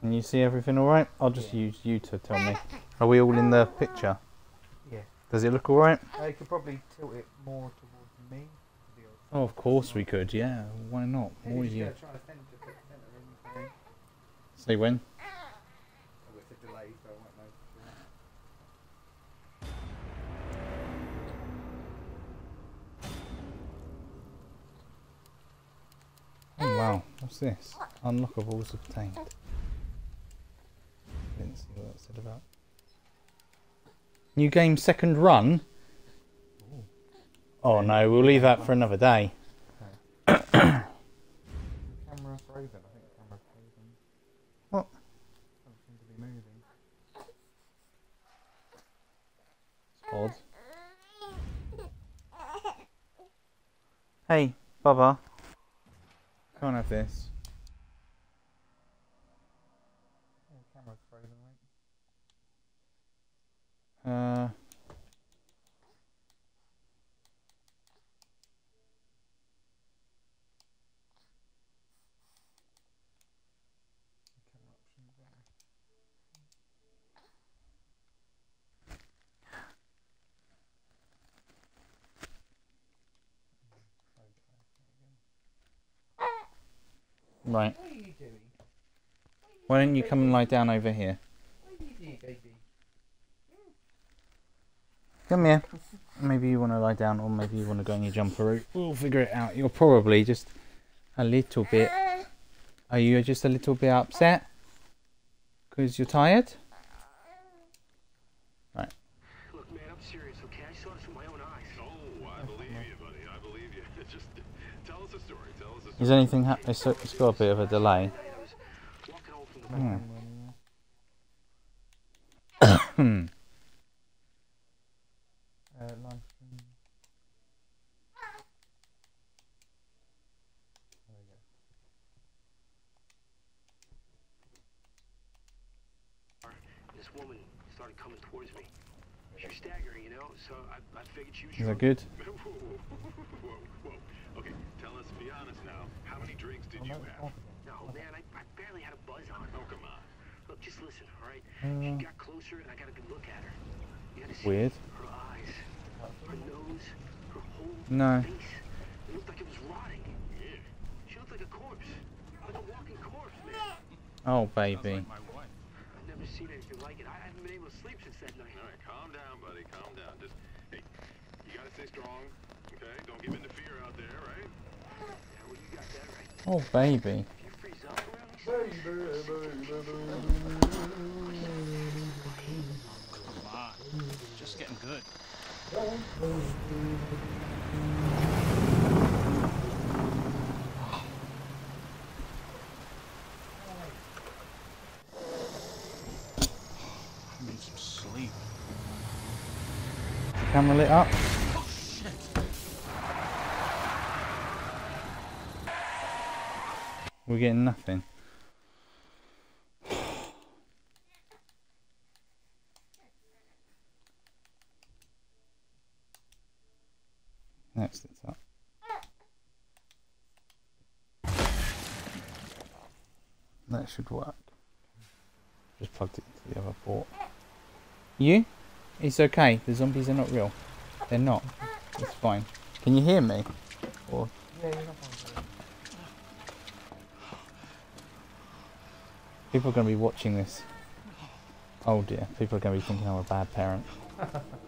Can you see everything all right? I'll just use you to tell me. Are we all in the picture? Yeah. Does it look all right? Uh, you could probably tilt it more towards me. Oh, of course we could. Yeah. Why not? Maybe you. just gotta try to center, put the center in for me. Say when? Oh, with the delay, I won't know. Oh wow. What's this? Unlockables obtained. Didn't see what that said about. New game second run. Oh no, we'll leave that for another day. Camera frozen. I think the camera's frozen. What? Doesn't to be moving. Odd. Hey, Baba. Can't have this. Yeah, the camera's frozen, right? Uh. The camera options there. Right. What are you doing? Why don't you come and lie down over here? What are you doing, baby? Come here. Maybe you want to lie down, or maybe you want to go on your jumper route. We'll figure it out. You're probably just a little bit. Are you just a little bit upset? Because you're tired? Right. Look, man, I'm serious, okay? I saw this with my own eyes. Oh, I believe you, buddy. I believe you. Just tell us a story. Tell us a story. Is anything happening? It's, it's got a bit of a delay. I was walking home from the Hmm. Camera anywhere. Uh, live stream. There we go. This woman started coming towards me. She was staggering, you know, so I, I figured she was Is that drunk. good? Whoa, whoa, whoa, whoa. Okay, tell us, be honest now. How many drinks did Oh, you have? off again. No, man, I, I barely had a buzz on. Oh, come on. Look, just listen, all right? Uh, She got closer, and I got a good look at her. You had to see Weird. Her nose, her whole No. face. It looked like it was rotting. Yeah. She looked like a corpse, like a walking corpse, man. Oh, baby. I've never seen anything like it. I haven't been able to sleep since that night. All right, calm down, buddy. Calm down. Just, hey, you gotta stay strong, okay? Don't give in to fear out there, right? Yeah, well, you got that right. Oh, baby. If you freeze up around these things, Come on. Just getting good. Need some sleep. Camera lit up. We're getting nothing. Next it's up. That should work. Just plugged it into the other port. You? It's okay. The zombies are not real. They're not. It's fine. Can you hear me? Or yeah, you're not on People are going to be watching this. Oh dear, people are going to be thinking I'm a bad parent.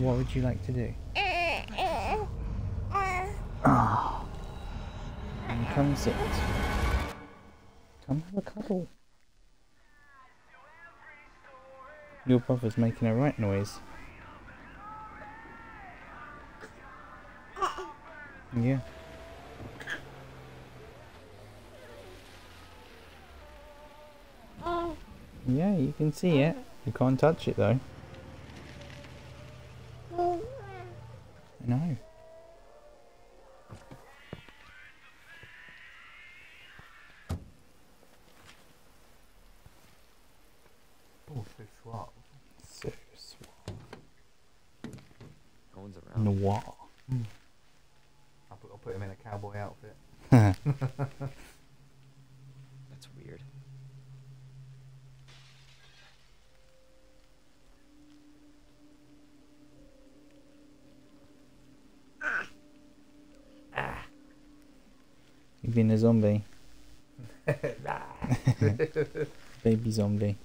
What would you like to do? Ah. Come sit. Come have a cuddle. Your brother's making a right noise. Yeah. Yeah, you can see it. You can't touch it though. I know. Oh, so suave. So suave. one's around. Noir. I'll put, I'll put him in a cowboy outfit. That's weird. You've been a zombie. Baby zombie.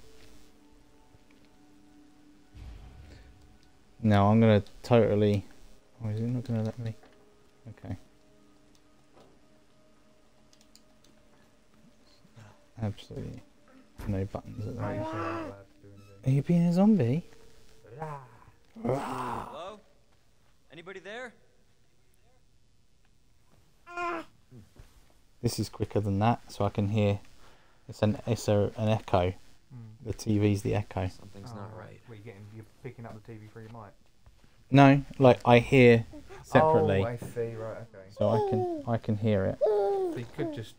No, I'm gonna totally. Oh, is it not gonna let me? Okay. Absolutely no buttons at the moment. so I'm allowed to do Are you being a zombie? Hello? Anybody there? This is quicker than that, so I can hear. It's an it's a, an echo. Mm. The TV's the echo. Something's Oh, not right. Well, you're getting, you're picking up the TV through your mic. No, like I hear separately, Oh, I see. Right. Okay. so I can I can hear it. So you could just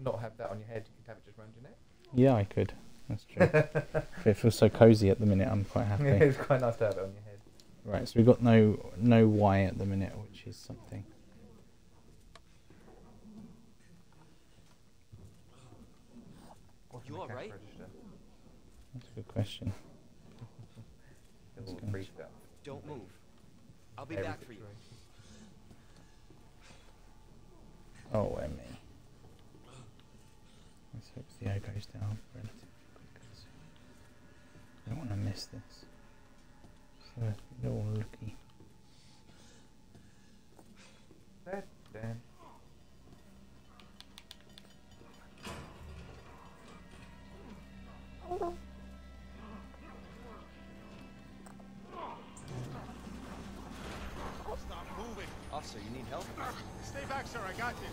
not have that on your head. You could have it just round your neck. Yeah, I could. That's true. It feels so cozy at the minute. I'm quite happy. it's quite nice to have it on your head. Right, so we've got no no Y at the minute, which is something. What's You on the all cash right? register? That's a good question. The That's little good. free. Don't move. I'll be Every back for you. situation. Oh, Emmy. Let's hope the O goes down relatively quickly. I don't want to miss this. So, a little looky. Dead, Dan. Stop moving. Officer, you need help? Stay back, sir. I got this.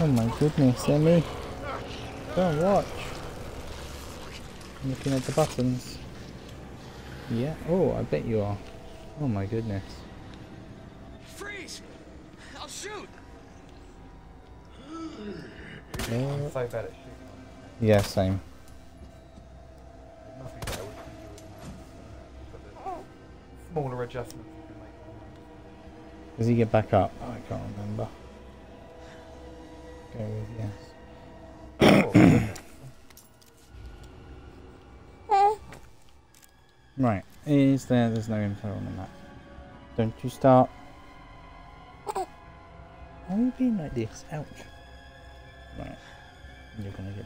Oh my goodness, Emmy. Don't watch. I'm looking at the buttons. Yeah. Oh, I bet you are. Oh my goodness. Freeze! I'll shoot! So bad at shooting. yeah, same. There's nothing better with TV than that. But there's smaller adjustments you can make. Does he get back up? I can't remember. Go with yes. Oh. Right. Is there? There's no info on the map. Don't you start. Why are you being like this? Ouch. Right. You're gonna get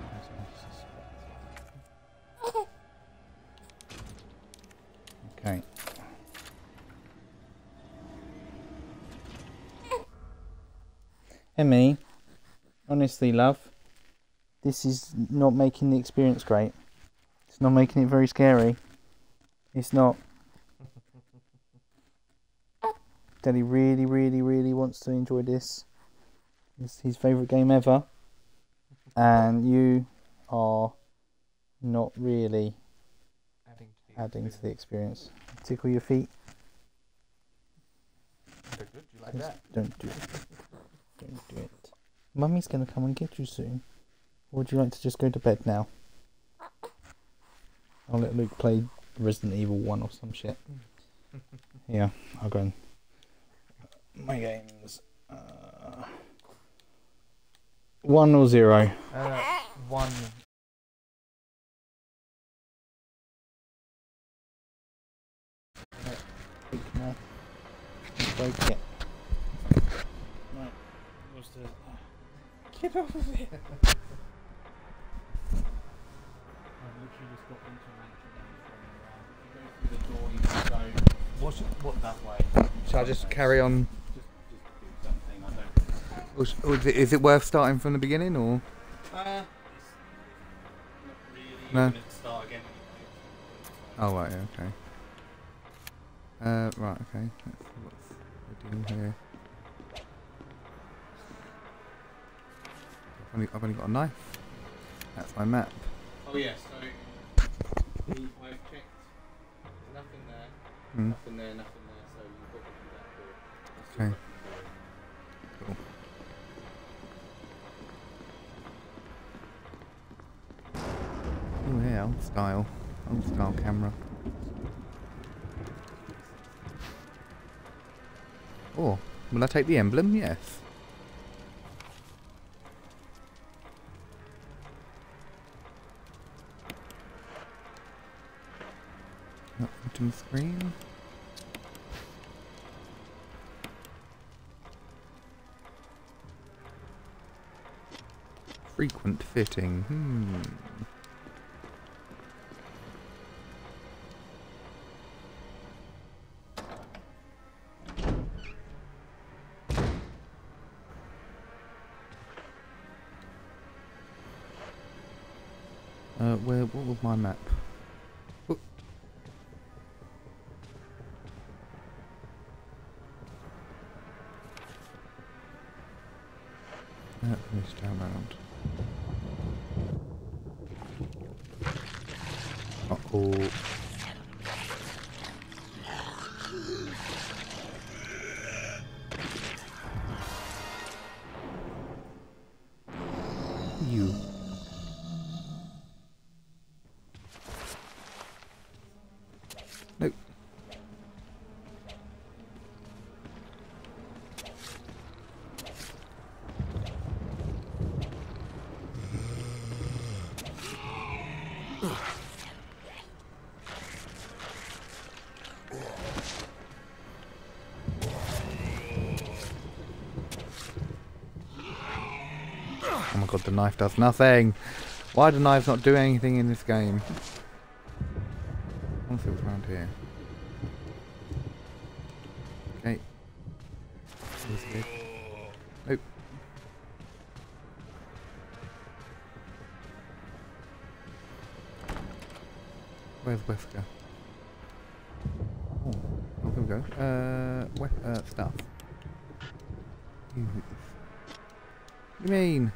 I suspect. Okay. Emmy, honestly, love, this is not making the experience great. It's not making it very scary. It's not. Daddy really, really, really wants to enjoy this. It's his favourite game ever. And you are not really Adding to the adding to the experience. Tickle your feet. Good, good. You like Just that? Don't do it. Don't do it. Mummy's gonna come and get you soon. Or would you like to just go to bed now? I'll let Luke play Resident Evil 1 or some shit. yeah, I'll go and. My games. Uh, 1 or 0? Uh, one. No. Break it. Right. What's the. Get off of it! I've literally just got into an action and it's running around. If you go through the door, you can go What's what? that way. Shall I just carry on? Or or is it- Is it worth starting from the beginning or? Uh, it's not really. No. You're start again. Oh right, yeah, okay. Uh, right, okay. Let's see what's the deal here. I've only, I've only got a knife. That's my map. Oh yeah, so the, I've checked. There's nothing there. Mm. Nothing there. Nothing there. So you've got to do that door. That's Okay. the Cool. Style. Old style camera. Oh, will I take the emblem? Yes. Not screen. Frequent fitting. Hmm. The knife does nothing. Why do knives not do anything in this game? If it was around here. Okay. Nope. Where's Wesker? Oh, oh, here we go. Uh, we- uh, stuff. What do you mean?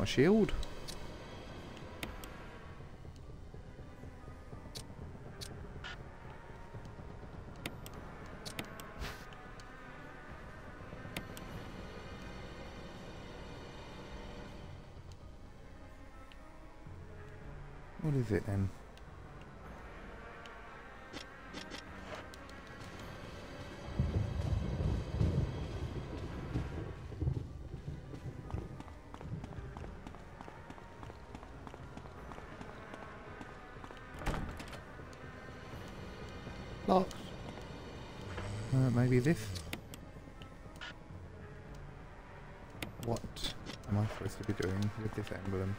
Not a shield? What is it then? This emblem?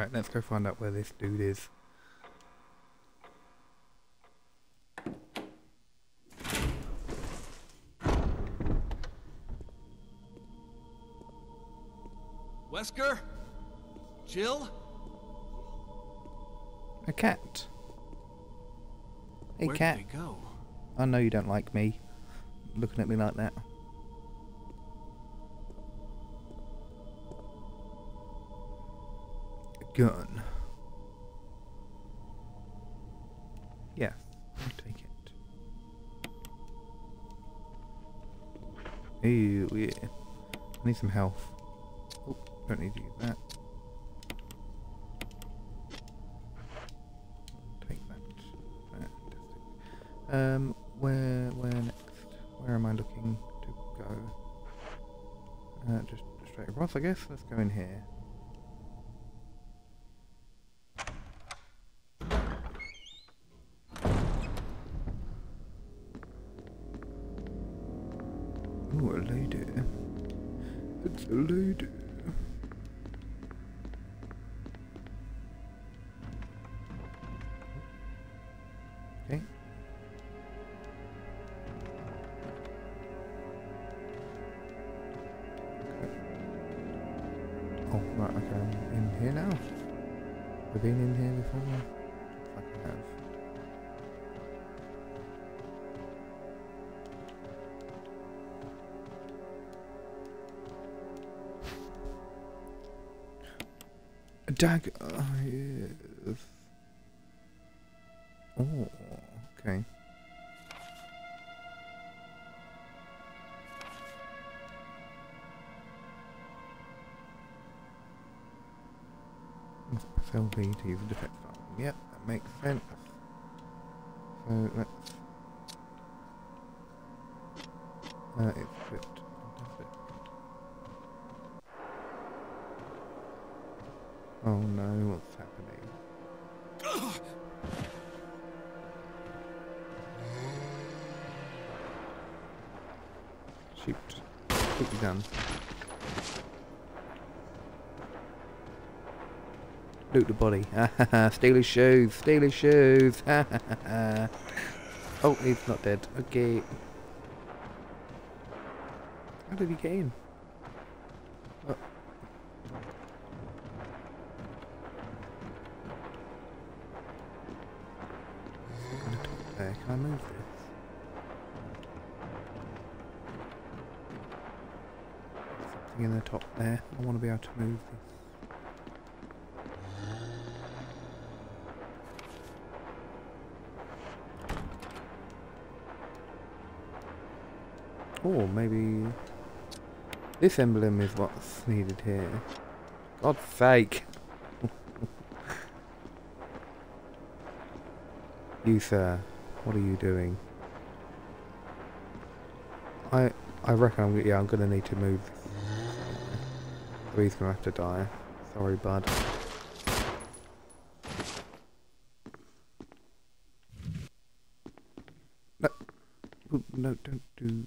Alright, let's go find out where this dude is. Wesker? Jill? A cat. Hey, Where cat. Did go? I know you don't like me looking at me like that. Gun. Yes, I'll take it. Ooh, yeah. I need some health. Oh, don't need to use that. Take that. Fantastic. Um, where, where next? Where am I looking to go? Uh, just straight across, I guess. Let's go in here. Dagger. Oh, yes. Oh, okay. B to use a defense. Yep, the body. steal his shoes. Steal his shoes. oh, he's not dead. Okay. How did he get in? Or maybe this emblem is what's needed here. God's sake. you sir, what are you doing? I I reckon I'm yeah I'm gonna need to move. He's gonna have to die. Sorry, bud. No, no, don't do.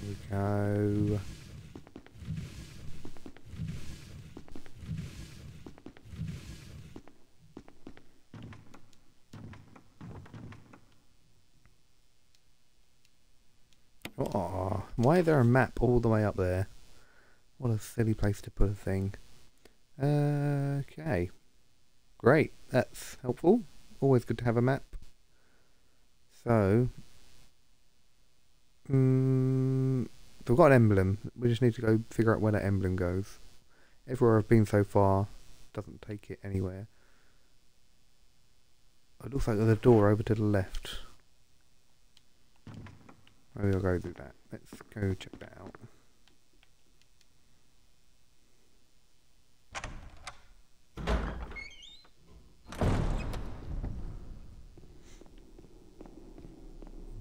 Here we go. Oh, why is there a map all the way up there? What a silly place to put a thing. Okay. Great, that's helpful. Always good to have a map. So, mm, we've got an emblem. We just need to go figure out where that emblem goes. Everywhere I've been so far doesn't take it anywhere. It looks like there's a door over to the left. I'll go do that. Let's go check that out.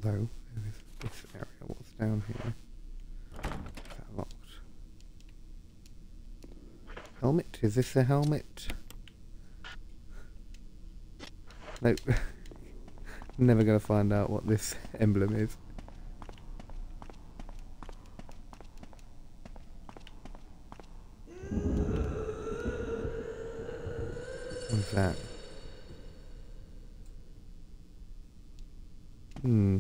Though, this area. What's down here? Is that locked? Helmet? Is this a helmet? Nope. Never gonna find out what this emblem is. that? Hmm.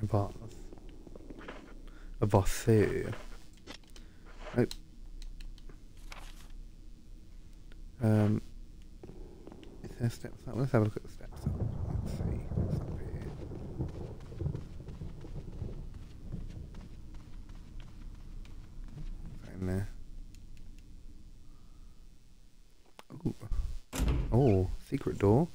A bath. A bathoo. Nope. Um. Is there steps up? Let's have a look at the steps up. Let's see. What's up here? What's that in there? Ooh. Oh, secret door.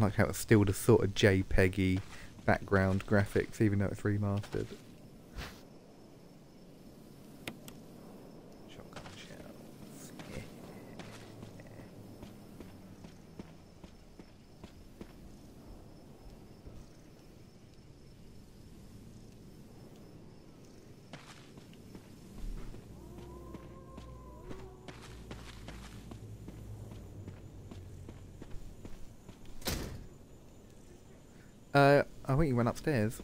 I like how it's still the sort of JPEGy background graphics, even though it's remastered. Shotgun shells. Uh, I think you went upstairs.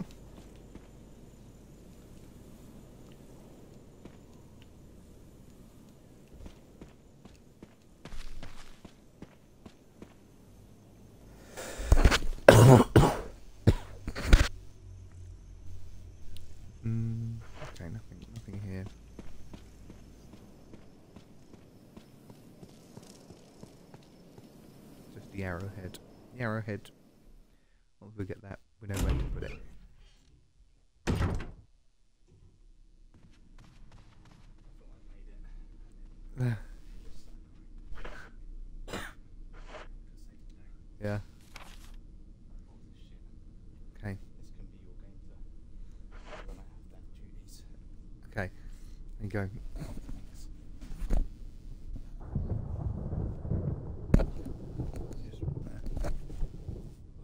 mm, okay, nothing, nothing here. Just the arrowhead. The arrowhead. Once we get that, we know where to put it. yeah. Okay. Okay. There you go.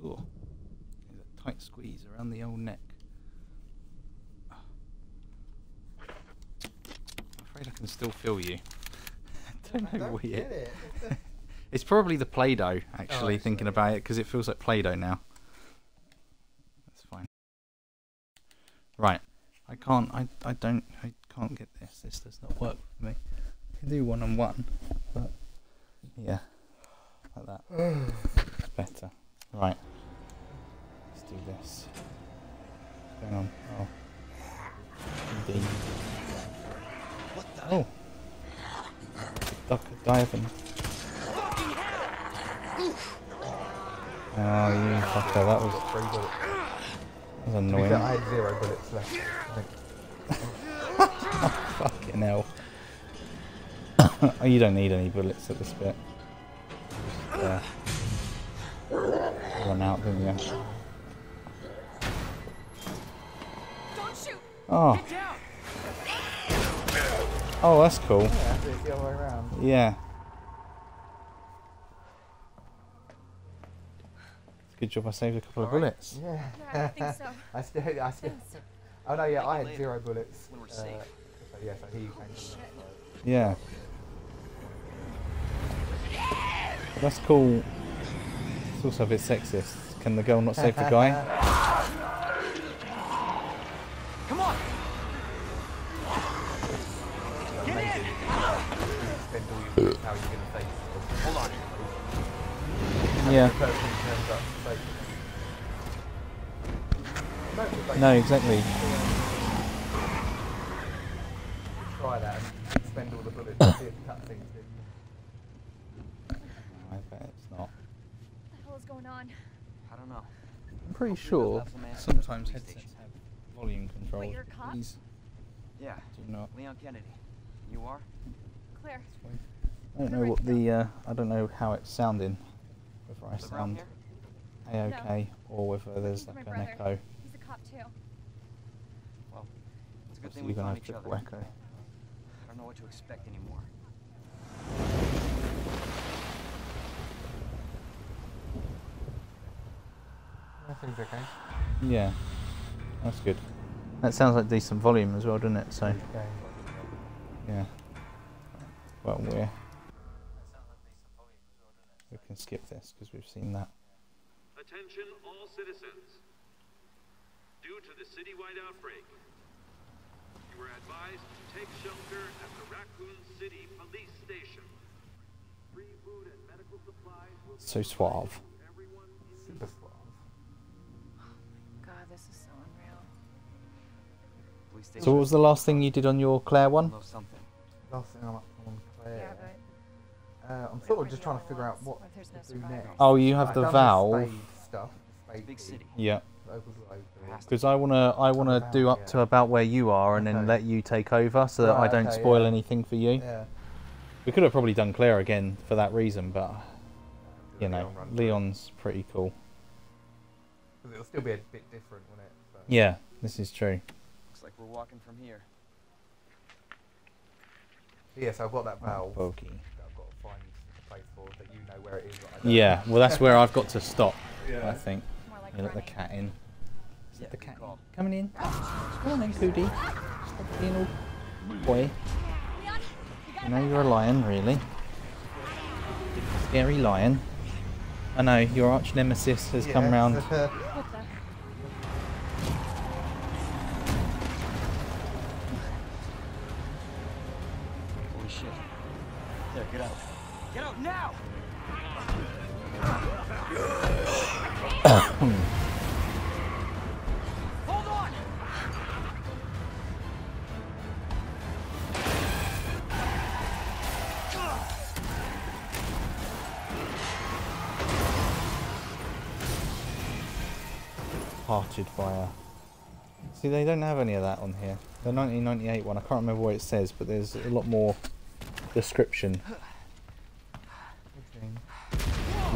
Ooh. There's a tight squeeze around the old neck. I'm afraid I can still feel you. I don't know what yet. It's probably the Play-Doh, actually, thinking about it, because it feels like Play-Doh now. That's fine. Right. I can't, I, I don't, I can't get this. This does not work for me. I can do one-on-one, but, yeah, like that. it's better. Right. Let's do this. What's going on? Oh. Indeed. What the? Oh. Duck diving. Oh, you fucker, that was, Three bullets. that was To be annoying. fair, I had zero bullets left. I think. Fucking hell. oh, you don't need any bullets at this bit. Just, uh, run out, didn't you? Don't shoot! Oh. Get down! Oh, that's cool. Yeah, the other. Yeah. It's a good job I saved a couple of bullets. Yeah. Yeah, I think so. I still, I still. Thanks. Oh no, yeah, I had zero bullets. when we're uh, safe. So yeah, so he came from. Yeah. That's cool. It's also a bit sexist. Can the girl not save the guy? Come on! Get in! how are you going to face? Hold on. Yeah. The person who turns up to save you. No, it's like No, exactly. try that and spend all the bullets and see if the cutscenes do. I bet it's not. What the hell is going on? I don't know. I'm pretty Hopefully sure that's the man at the sometimes police headsets have volume controls. you're a cop? These Yeah, do not. Leon Kennedy. You are? Claire, I don't know what the. Uh, I don't know how it's sounding. Whether I sound here? a okay or whether there's He's like an brother. echo. he's a cop too. Well, it's a good So thing you're we gonna found have each triple other. echo. I don't know what to expect anymore. Everything's okay. Yeah, that's good. That sounds like decent volume as well, doesn't it? So Okay. Yeah. Well, we're. We can skip this because we've seen that. Attention all citizens. Due to the citywide outbreak, you are advised to take shelter at the Raccoon City Police Station. Free food and medical supplies will be So suave. So, what was the last thing you did on your Claire one? Last thing I'm up on Claire. Yeah, Uh, I'm sort of just trying to figure out what What if there's to do next. Oh, you have the valve. stuff. Big city. Yeah. that opens the open. Has to Because I wanna, I wanna do up yeah. to about where you are, and then let you take over, so that I don't okay, spoil yeah. anything for you. Yeah. We could have probably done Claire again for that reason, but Do you know, Leon run through. Leon's pretty cool. it'll still be a bit different, won't it? So. Yeah, this is true. Looks we're walking from here. Yeah, so I've got that Oh, valve bogey. that I've got to find a place for that you know where it is. but I don't. Yeah, well, that's where I've got to stop. Yeah. I think. Like You let the cat in. Is Yeah, the cat call. coming in? Come on then, Cootie. Stop being all boy. Leon, you know you're a lion, really. Scary lion. I know your arch nemesis has come Yes. round. Hearted a. See, they don't have any of that on here. The 1998 one, I can't remember what it says, but there's a lot more description.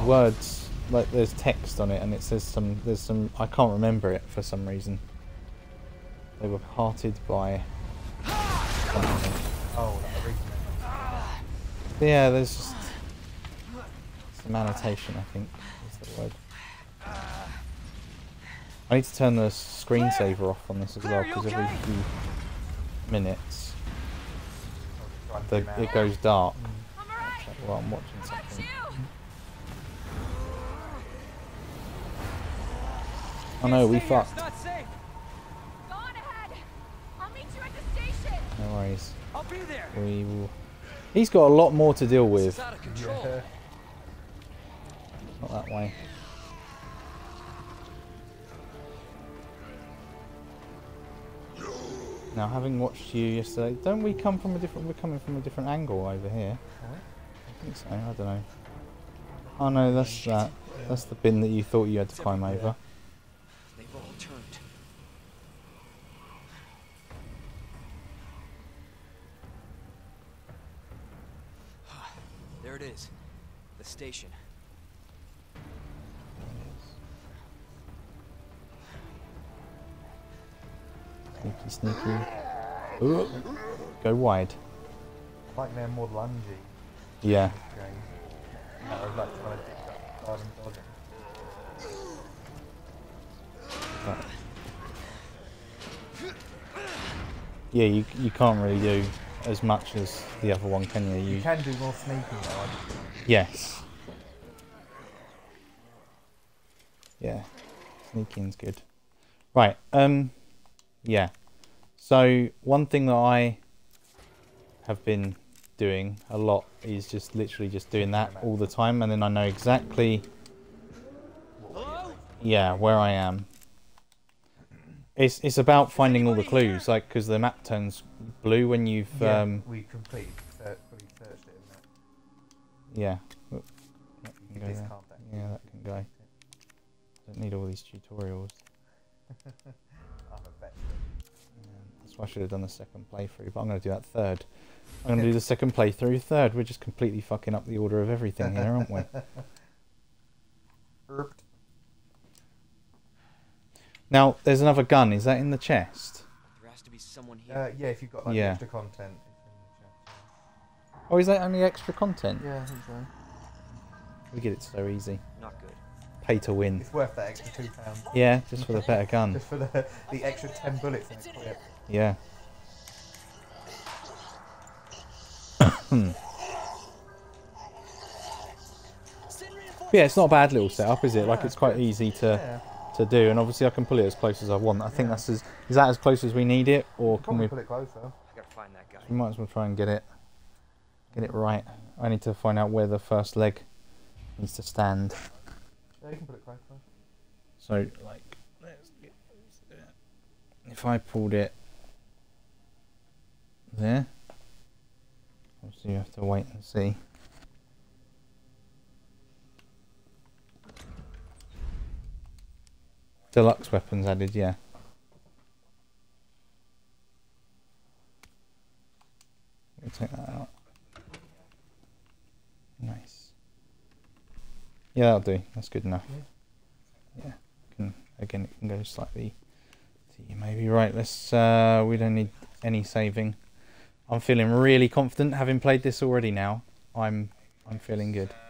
Words, like there's text on it, and it says some. There's some. I can't remember it for some reason. They were parted by. something. Oh. Yeah, there's just some annotation. I think is the word. I need to turn the screensaver off on this as well because every okay? few minutes the, try and zoom it goes dark mm. I'm alright. while I'm watching something. You at the station. No worries. I'll be there. We will. He's got a lot more to deal with. is out of control. Yeah. Not that way. Now, having watched you yesterday, don't we come from a different? We're coming from a different angle over here. I think so. I don't know. Oh no, that's that. That's the bin that you thought you had to climb over. They've all turned. There it is. The station. Sneaky, sneaky. Ooh. Go wide. Like they're more lungy. Yeah. Game. I was like trying to dig that garden dodging. Yeah, you you can't really do as much as the other one, can you? You You can do more sneaking though. Yes. Yeah, sneaking's good. Right. Um. Yeah. So one thing that I have been doing a lot is just literally just doing that all the time, and then I know exactly yeah where I am. It's it's about finding all the clues, like because the map turns blue when you've Yeah, um we completely searched, fully searched it, isn't it? yeah. Oop, that can can go there. Yeah, that can go. Don't need all these tutorials. I'm a vet. Yeah, that's why I should have done the second playthrough, but I'm going to do that third. I'm going to do the second playthrough third. We're just completely fucking up the order of everything here, aren't we? Erped. Now, there's another gun. Is that in the chest? There has to be someone here. Uh, yeah, if you've got like Yeah. extra content. In the chat. Oh, is that only extra content? Yeah, I think so. We get it so easy. Not good. Pay to win. It's worth that extra two pounds. Yeah, just for the better gun. Just for the the extra ten bullets in a clip. Yeah. yeah, it's not a bad little setup, is it? Like it's quite good. easy to Yeah. to do, and obviously I can pull it as close as I want. I think that's as is that as close as we need it, or can Probably we? put it closer. I gotta find that guy. We might as well try and get it get it right. I need to find out where the first leg needs to stand. Yeah, you can put it closer. So like, if I pulled it there, obviously you have to wait and see. Deluxe weapons added, yeah. Take that out. Nice. Yeah, that'll do. That's good enough. Yeah. Can again it can go slightly to you maybe. Right, let's uh we don't need any saving. I'm feeling really confident having played this already now. I'm I'm feeling good.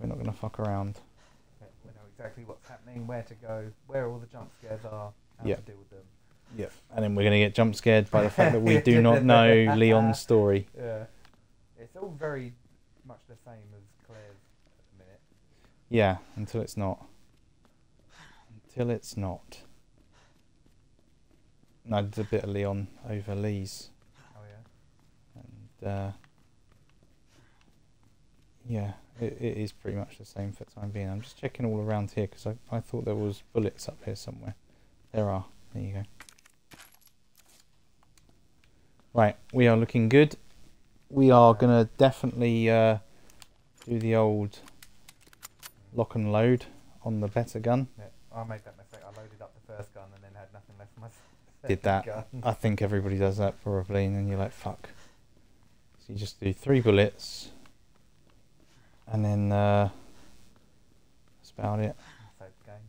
We're not gonna fuck around. We know exactly what's happening, where to go, where all the jump scares are, how Yeah. to deal with them. Yeah. And then we're gonna get jump scared by the fact that we do not know Leon's story. Yeah. It's all very much the same as Claire's at the minute. Yeah, until it's not. Until it's not. No, I did a bit of Leon over Lee's. Oh yeah. And, uh, yeah, it, it is pretty much the same for the time being. I'm just checking all around here because I, I thought there was bullets up here somewhere. There are. There you go. Right, we are looking good. We are going to definitely uh, do the old lock and load on the better gun. yeah. I made that mistake. I loaded up the first gun and then had nothing left for my Did that. gun. I think everybody does that probably, and then you're like, fuck. So you just do three bullets, and then uh, that's about it. Save the game.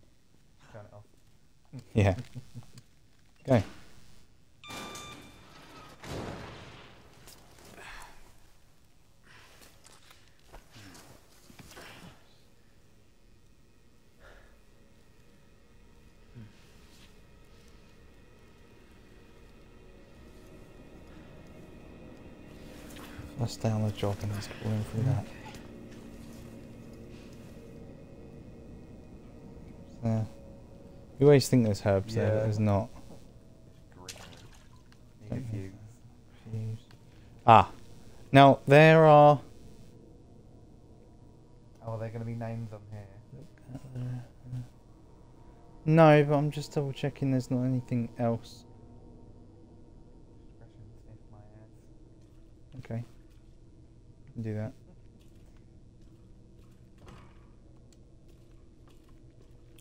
Turn it off. Yeah. Okay. Let's stay on the job and let's crawling through that. There. You always think there's herbs there, but Yeah. there's not. Green. Need a few. Fuse. Ah, now there are. Oh, are there going to be names on here? No, but I'm just double checking there's not anything else. Expression sniff my ass. Okay. Do that.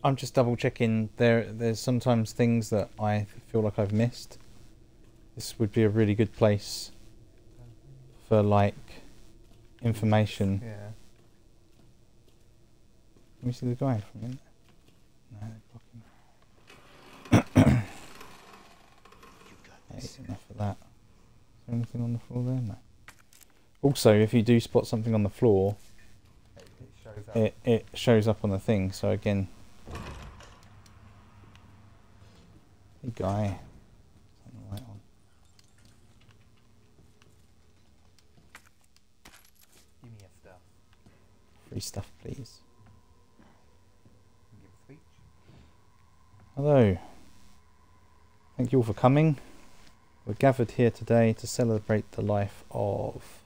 I'm just double checking. There, there's sometimes things that I feel like I've missed. This would be a really good place for like information. Yeah. Let me see the guy from in No, they're blocking. Right, enough of that. Is there anything on the floor there? No. Also, if you do spot something on the floor, It, it shows up. on the thing. So again, hey guy. Give me a stuff. free stuff, please. Hello. Thank you all for coming. We're gathered here today to celebrate the life of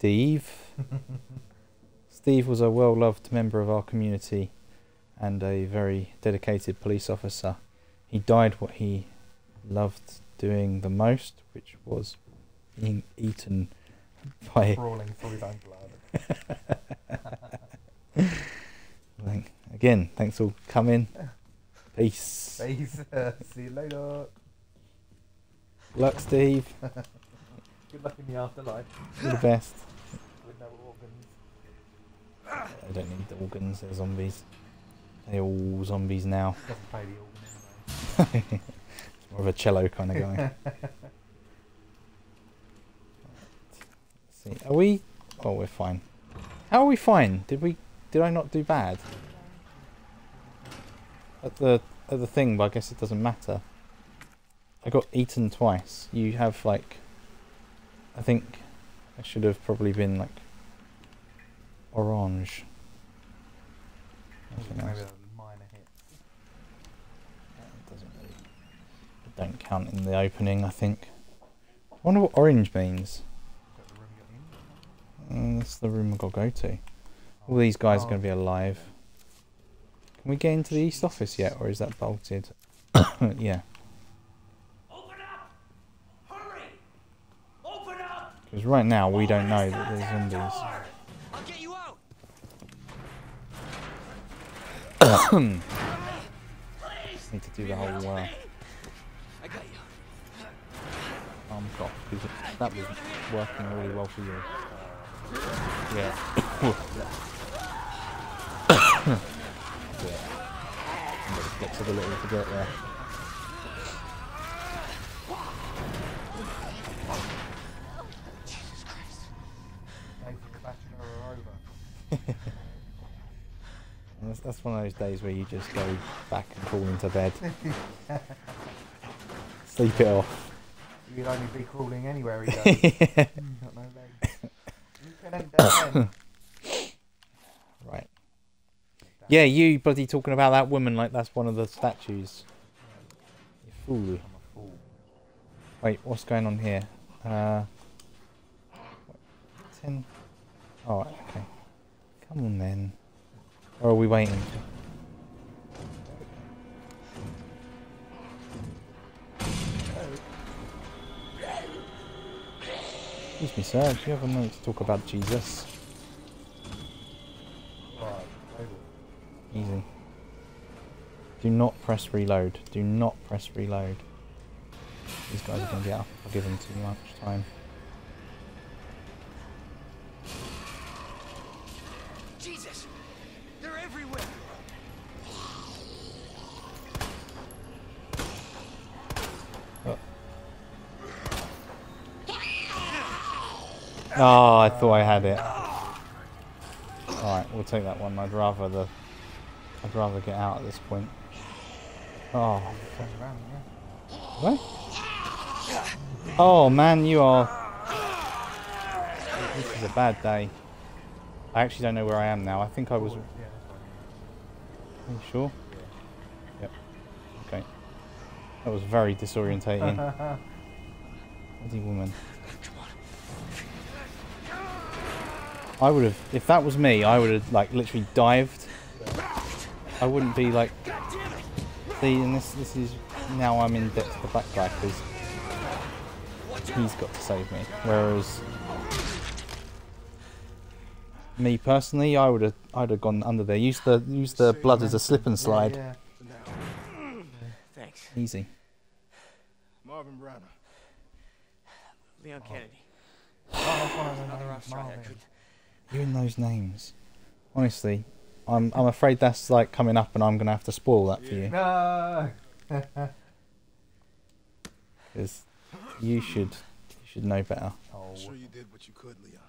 Steve. Steve was a well loved member of our community and a very dedicated police officer. He died what he loved doing the most, which was being eaten by. Crawling through own blood. Thank- Again, thanks for coming. Peace. Peace. See you later. Good luck, Steve. Good luck in the afterlife. All the best. With no organs. I don't need the organs, they're zombies. They're all zombies now. Doesn't pay the organ anyway. It's more of a cello kind of guy. Let's see, are we? Oh, we're fine. How are we fine? Did we? Did I not do bad? at the at the thing, but I guess it doesn't matter. I got eaten twice. You have like, I think, I should have probably been like orange. Nothing Maybe else. a minor hit. It doesn't really. It don't count in the opening. I think. I wonder what orange means. Is that the room you're in? Mm, that's the room I've got to go to. All these guys are going to be alive. Can we get into the east office yet, or is that bolted? yeah, Open up! Hurry! Open up! because right now we don't know that there's zombies. Need to do the whole uh, arm drop because that was working really well for you. Yeah. yeah. Of flexibility to get there. Days of the Bachelor are over. And That's, one of those days where you just go back and crawl into bed. Sleep it off. You'd only be crawling anywhere he goes. You've got no legs. Lieutenant Right. Yeah, you bloody talking about that woman like that's one of the statues. You fool. I'm a fool. Wait, what's going on here? Uh, ten. All right, okay. Come on then. Or are we waiting? Excuse me, sir. Do you have a moment to talk about Jesus? Easy. Do not press reload. Do not press reload. These guys are going to get up. I'll give them too much time. Oh, I thought I had it. Alright, we'll take that one. I'd rather the... I'd rather get out at this point. Oh, Turn around, yeah. what? Oh man, you are... This is a bad day. I actually don't know where I am now. I think I was... Are you sure? Yep. Okay. That was very disorientating. Bloody woman. I would have, if that was me, I would have like literally dived. I wouldn't be like, see, and this this is now I'm in debt to the black guy because he's got to save me. Whereas me personally, I would have I'd have gone under there. Use the use the blood as a slip and slide. Yeah, Thanks. Easy. Marvin Branagh. Leon oh. Kennedy. yeah. Oh, one of the Another names, Australian. I Marvin. couldn't. You and those names. Honestly, I'm I'm afraid that's like coming up, and I'm gonna have to spoil that for you No. because you should you should know better. Oh, I'm sure you did what you could, Leon.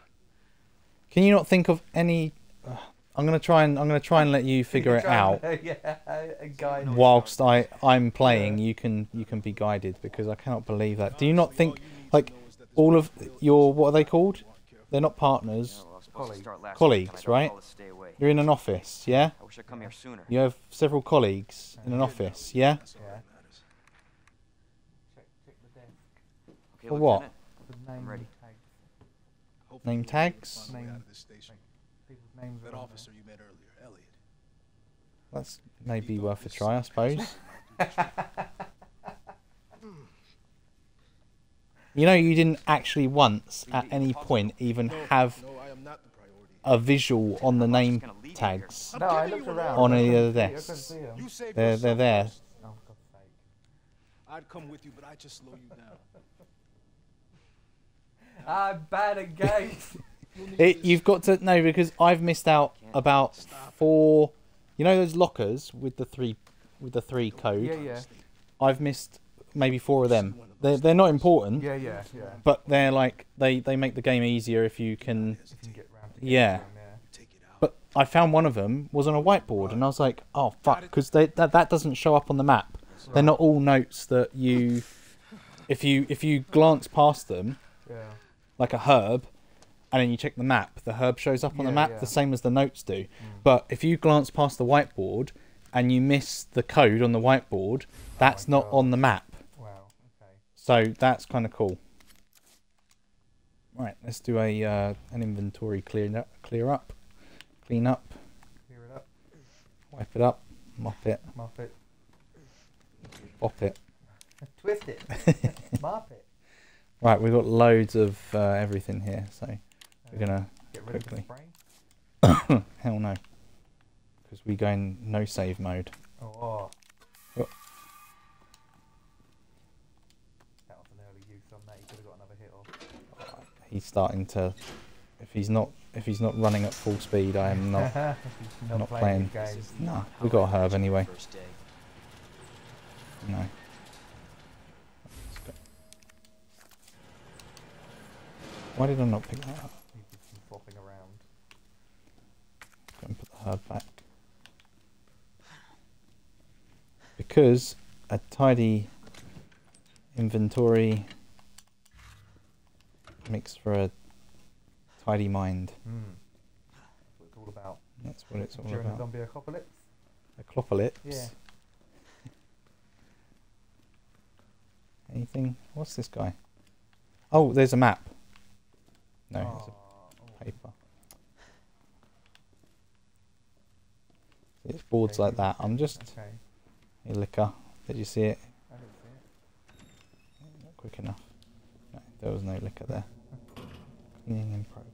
Can you not think of any? Uh, I'm gonna try and I'm gonna try and let you figure it out. yeah, a. Whilst I I'm playing, you can you can be guided because I cannot believe that. Do you not think like all of your what are they called? They're not partners. Colleagues. Colleagues, right? You're in an office, yeah. I wish I'd come here sooner. You have several colleagues in an office, yeah. Yeah. that matters. Check, check the desk. Okay, For what? Name ready. tags. Name you'll be able to tags? find a way Name- of this station. People's names. That officer you met earlier, Elliot. That's maybe worth a try, I suppose. You know, you didn't actually once at any point even have no, I am not the priority. A visual on the name gonna leave you tags. No, I giving looked you an around. On I any of the see- desks. couldn't see 'em. You save They're- they're there. Oh, for God's sake. I'd come with you, but I just slow you down. I'm bad at games. You'll need It, this. you've got to know because I've missed out about four. You know those lockers with the three with the three code. yeah, yeah, I've missed maybe four of them. They're they're not important, yeah, yeah, yeah. but they're like they they make the game easier if you can. If you can get round to Yeah. yeah. Take it out. But I found one of them was on a whiteboard, and I was like, "Oh fuck," because that that doesn't show up on the map. They're not all notes that you, if you if you glance past them, Yeah. like a herb, and then you check the map, the herb shows up on the map yeah. the same as the notes do. Hmm. But if you glance past the whiteboard and you miss the code on the whiteboard, oh that's my not God. on the map. Wow. Okay. So that's kind of cool. Right, let's do a uh, an inventory clear up, clear up, clean up, Clear it up. wipe it up, mop it, Muff it. bop it. Twist it. Muff it. Right, we've got loads of uh, everything here, so we're gonna Get rid quickly. of the hell no, because we go in no save mode. Oh. Oh. That was an early use on that. You could have got another hit off. He's starting to. If he's not, if he's not running at full speed, I am not. Not, not playing, playing. these games. Nah, we got herb anyway. No. Why did I not pick that up? He's just been flopping around. Go and put the herb back. Because a tidy inventory makes for a tidy mind. Hmm. That's what it's all about. That's what it's all During about. zombie apocalypse. Aclopolis. Yeah. Anything? What's this guy? Oh, there's a map. No, it's Oh, a paper. It's boards like that. I'm just okay. a liquor. Did you see it? I didn't see it. Not quick enough. There was no liquor there. Cleaning in progress.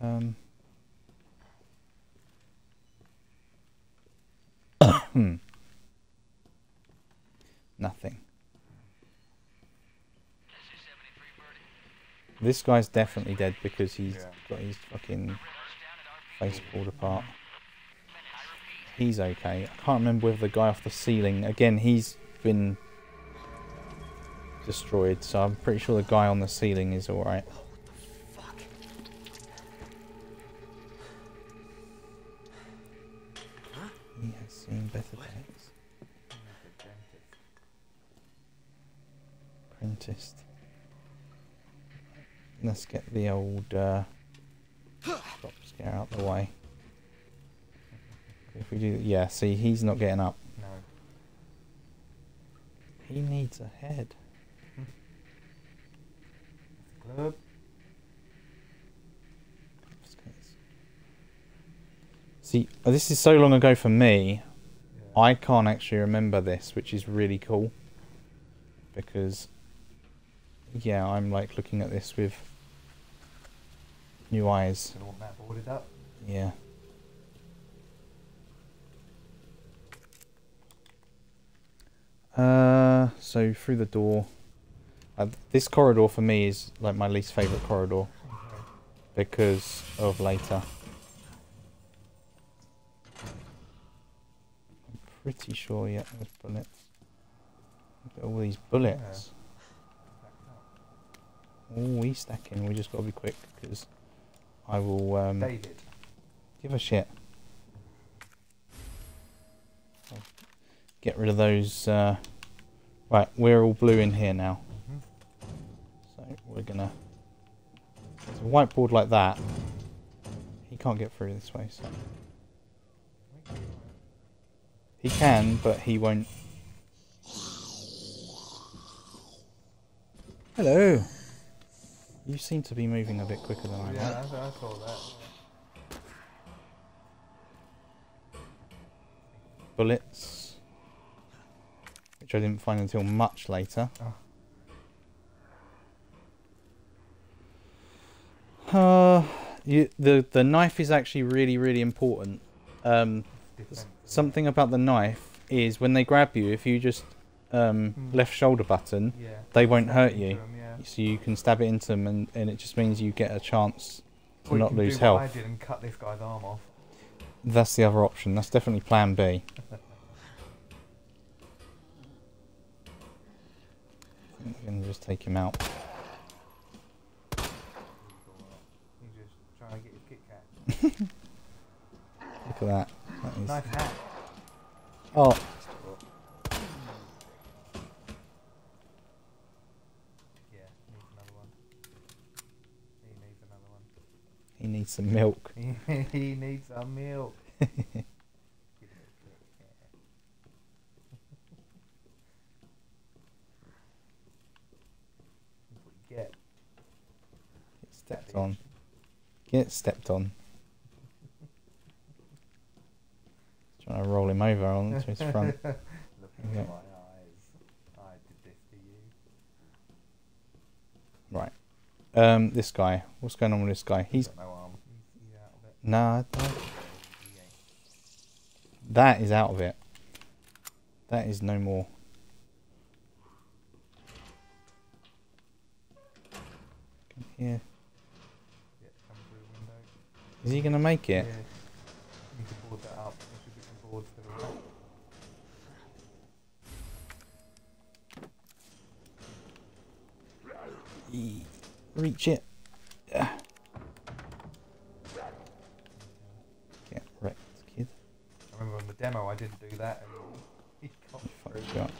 Yeah. Um. Hmm. Nothing. This guy's definitely dead because he's Yeah. got his fucking face pulled apart. He's okay. I can't remember whether the guy off the ceiling. Again, he's been destroyed, so I'm pretty sure the guy on the ceiling is alright. He has seen better days. The dentist. Apprentice. Let's get the old uh, stop scare out the way. If we do, yeah. See, he's not getting up. No. He needs a head. Club. See, this is so long ago for me. Yeah. I can't actually remember this, which is really cool. Because, yeah, I'm like looking at this with new eyes. Gonna want that boarded up. Yeah. Uh, so through the door. Uh, this corridor for me is like my least favorite corridor because of later. I'm pretty sure, yeah, there's bullets. Look at all these bullets. Oh, we stacking. We just gotta be quick because I will um, David. give a shit. I'll get rid of those. Uh, right, we're all blue in here now. Mhm. So we're gonna. There's a whiteboard like that. He can't get through this way, so he can, but he won't. Hello. You seem to be moving a bit quicker than I am. Yeah, I, I saw that. bullets, which I didn't find until much later. Uh, you, the the knife is actually really really important. Um, something about the knife is when they grab you, if you just um, Mm. left shoulder button, Yeah. they won't hurt you. you. 'em, yeah. So you can stab it into them, and, and it just means you get a chance to Or not lose health. I did and cut this guy's arm off. That's the other option. That's definitely Plan B. I'm gonna just take him out. He's just trying to get his Kit Kat. Look at that. that. Nice hat. Oh, Yeah, needs another one. He needs another one. He needs some milk. he needs some milk. Give him a Kit Kat. That's what you get. Get stepped on. Get stepped on. Trying to roll him over onto his front. Look into Yeah. my eyes. I did this to you. Right. Um, this guy. What's going on with this guy? He's no arm. He's, he's out of it. nah. I don't- He ain't. That is out of it. That is no more. Come here. Yeah, coming through the window. Is he gonna make it? Yeah. You need to board that up. There should be some boards to the right. Reach it. Yeah. Get wrecked, kid. I remember on the demo I didn't do that and he got through. fucked you up.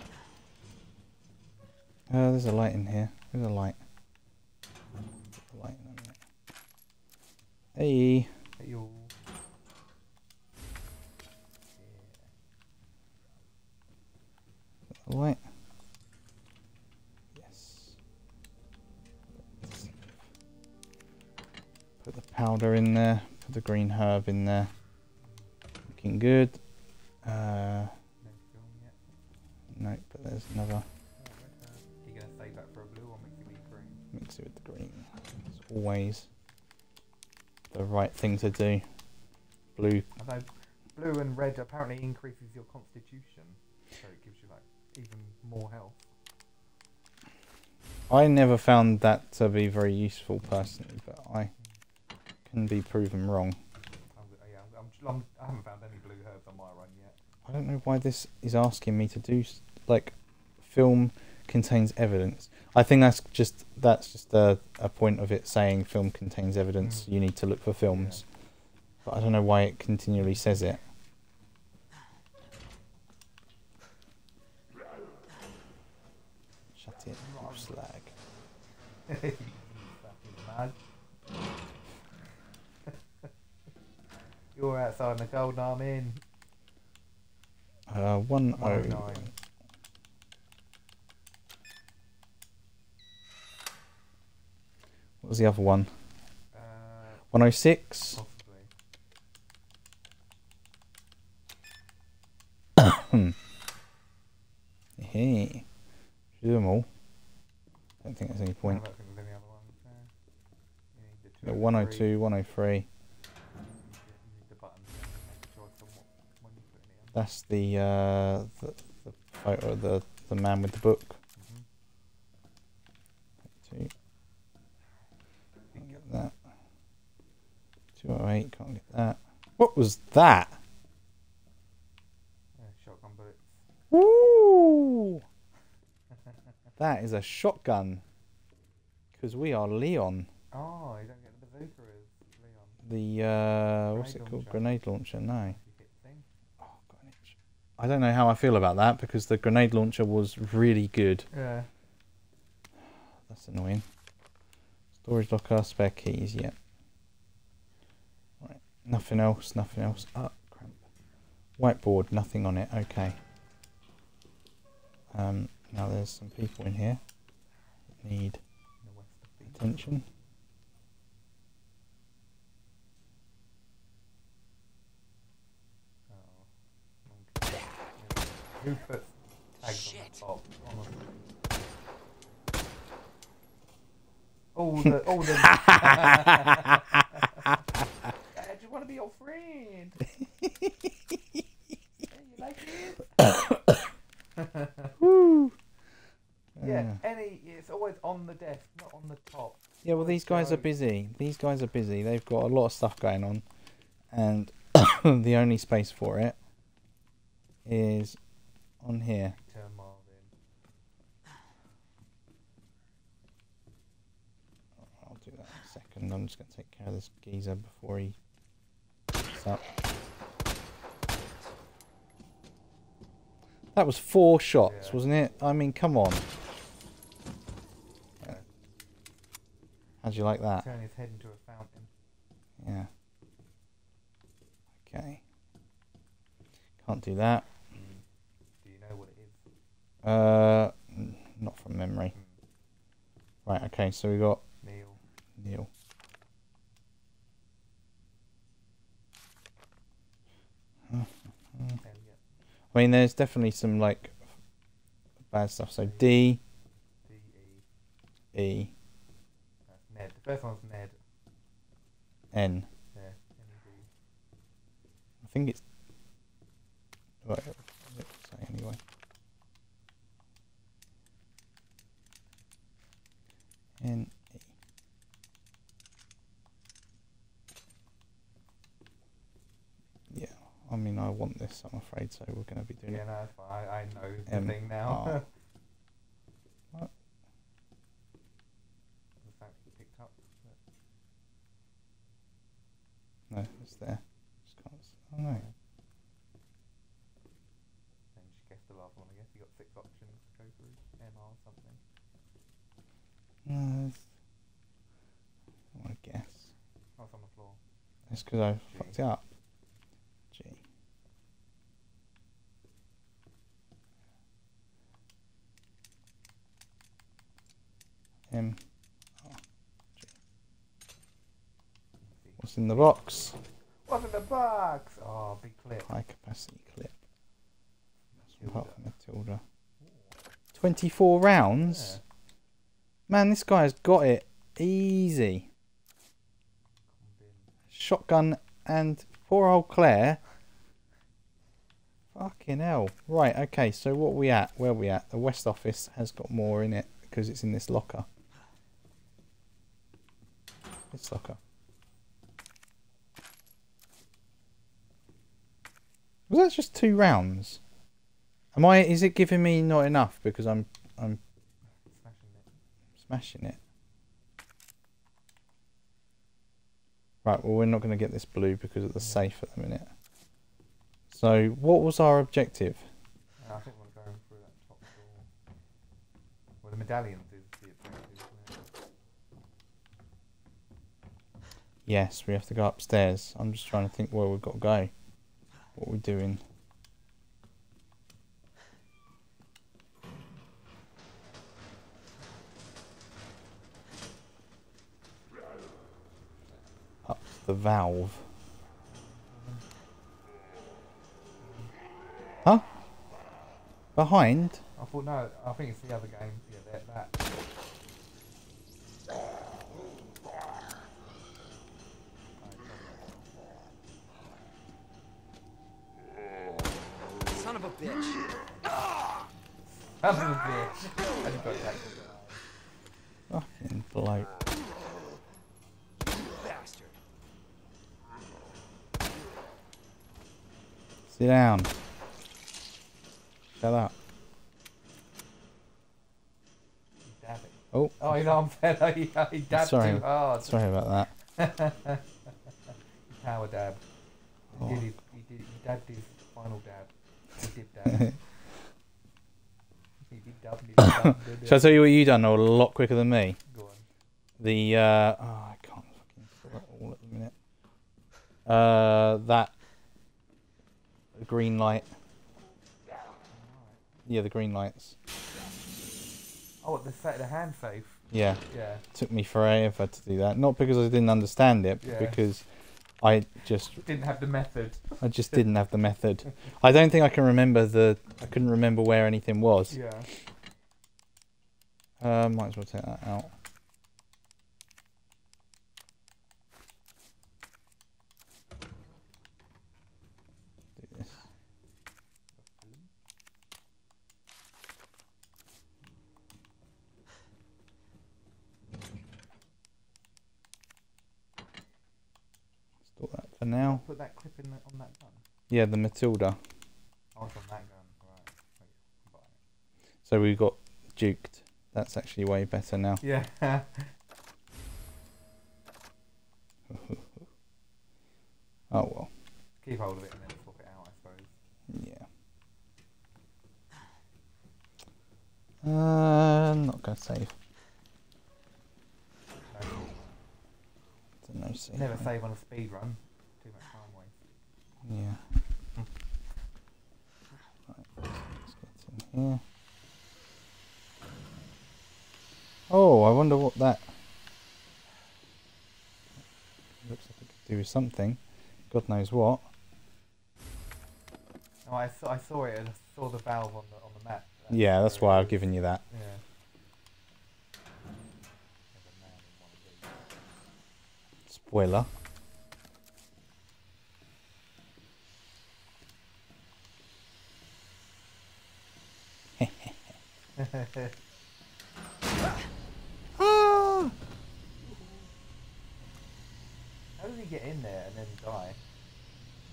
Oh, there's a light in here. There's a light. The light. Hey. Hey, yo. A light. Powder in there. Put the green herb in there. Looking good. Uh, No nope, but there's another. You gonna save that for a blue or mix it with green? Mix it with the green. It's always the right thing to do. Blue. Although blue and red apparently increases your constitution, so it gives you like even more health. I never found that to be very useful personally, but I can be proven wrong. Yeah, I'm, I'm, I'm, haven't found any blue herbs on my run yet. I don't know why this is asking me to do like film contains evidence. I think that's just that's just a, a point of it saying film contains evidence. Mm. You need to look for films, but I don't know why it continually says it. Shut it, slag. You fucking mug. You're outside in the cold and I'm in. Uh, one oh 109. What was the other one? Uh, One oh six. possibly. Hey, do them all. Don't think there's any I don't think there's any other ones there. You need the two Got and 102, 103. That's the uh, the, the photo of the the man with the book. Mhm. Two. Can't get that. 208. Can't get that. What was that? Yeah, shotgun bullets. Woo! that is a shotgun. Because we are Leon. Oh, you don't get the bazooka as Leon. The uh, what's it called? launcher. Grenade launcher. No. You hit the thing. Oh, got an itch. I don't know how I feel about that because the grenade launcher was really good. Yeah. That's annoying. Storage locker, spare keys, yeah. Right, nothing else, nothing else. Oh, cramp. Whiteboard, nothing on it, okay. Um, now there's some people in here that need In the west of the attention. Oh. Okay. Yeah. Who puts tags on the top? All the, all the. I just want to be your friend. Like it? Yeah, any. It's always on the desk, not on the top. Yeah, well, these guys are busy. These guys are busy. They've got a lot of stuff going on, and the only space for it is on here? I'll do that in a second. I'm just going to take care of this geezer before he gets up. That was four shots, yeah. wasn't it? I mean, come on. How'd you like that? Turn his head into a fountain. Yeah. Okay. Can't do that. Uh, not from memory. Right. Okay. So we got Neil. Neil. I mean, there's definitely some like bad stuff. So D D E. E That's Ned. The first one's Ned. N. Yeah. N E D. I think it's. Right. what does it say anyway. N E. Yeah, I mean, I want this. I'm afraid, so we're going to be doing Yeah, it. no, that's fine. I, I know the M thing now. Ah. R. What? Was picked up? No, it's there. Just can't. Oh no. Then just guess the last one. I guess you got six options to go through. M R something. No, I want to guess. Oh, it's on the floor. It's because I G. fucked it up. G. M. R, G. What's in the box? What's in the box? Oh, big clip. High capacity clip. Matilda. Apart from Matilda. 24 rounds? Yeah. Man, this guy's got it easy. Shotgun and poor old Claire. Fucking hell. Right, okay, so what are we at? Where are we at? The West Office has got more in it because it's in this locker. This locker. Was that just two rounds? Am I is it giving me not enough because I'm I'm Smashing it. smashing it? Right, well we're not gonna get this blue because of the safe at the minute. So what was our objective? Uh, I think we're going through that top door. Well, the medallions is the objective. Isn't it? Yes, we have to go upstairs. I'm just trying to think where we've got to go. What we're doing. Up the valve. Huh? Behind? I thought no. I think it's the other game. Yeah, that. that. Son of a bitch. Son of a bitch. I just got that. Fucking bloke. Bastard. Sit down. Shut up. Dab it. Oh, Oh, his arm fell. he, he dabbed Sorry. too hard. sorry about that. Power dab. He Oh. did his, he did. He dabbed his final dab. Shall I tell you what you done a lot quicker than me? Go on. The uh, oh, I can't fucking it all at the minute. Uh, that green light. Yeah, the green lights. Oh, the the hand safe. Yeah, Yeah. took me forever to do that. Not because I didn't understand it, but Yeah. because I just Didn't have the method. I just didn't have the method. I don't think I can remember the. I couldn't remember where anything was. Yeah. Uh, might as well take that out. Do this. Store that for now. Put that clip in the, on that gun. Yeah, the Matilda. Oh, it's on that gun. Right. Wait. So we've got duked. That's actually way better now. Yeah. Oh well. Keep hold of it and then swap it out, I suppose. Yeah. Uh, not gonna save. No, It's a no save. never right? save on a speed run. Too much time waste. Yeah. right, let's get in here. Oh, I wonder what that looks like. It could do with something. God knows what. Oh, I saw, I saw it. and I saw the valve on the on the map. Yeah, that's why I've given you that. Yeah. There's a man in one of these. Spoiler. Ah! How did he get in there and then die?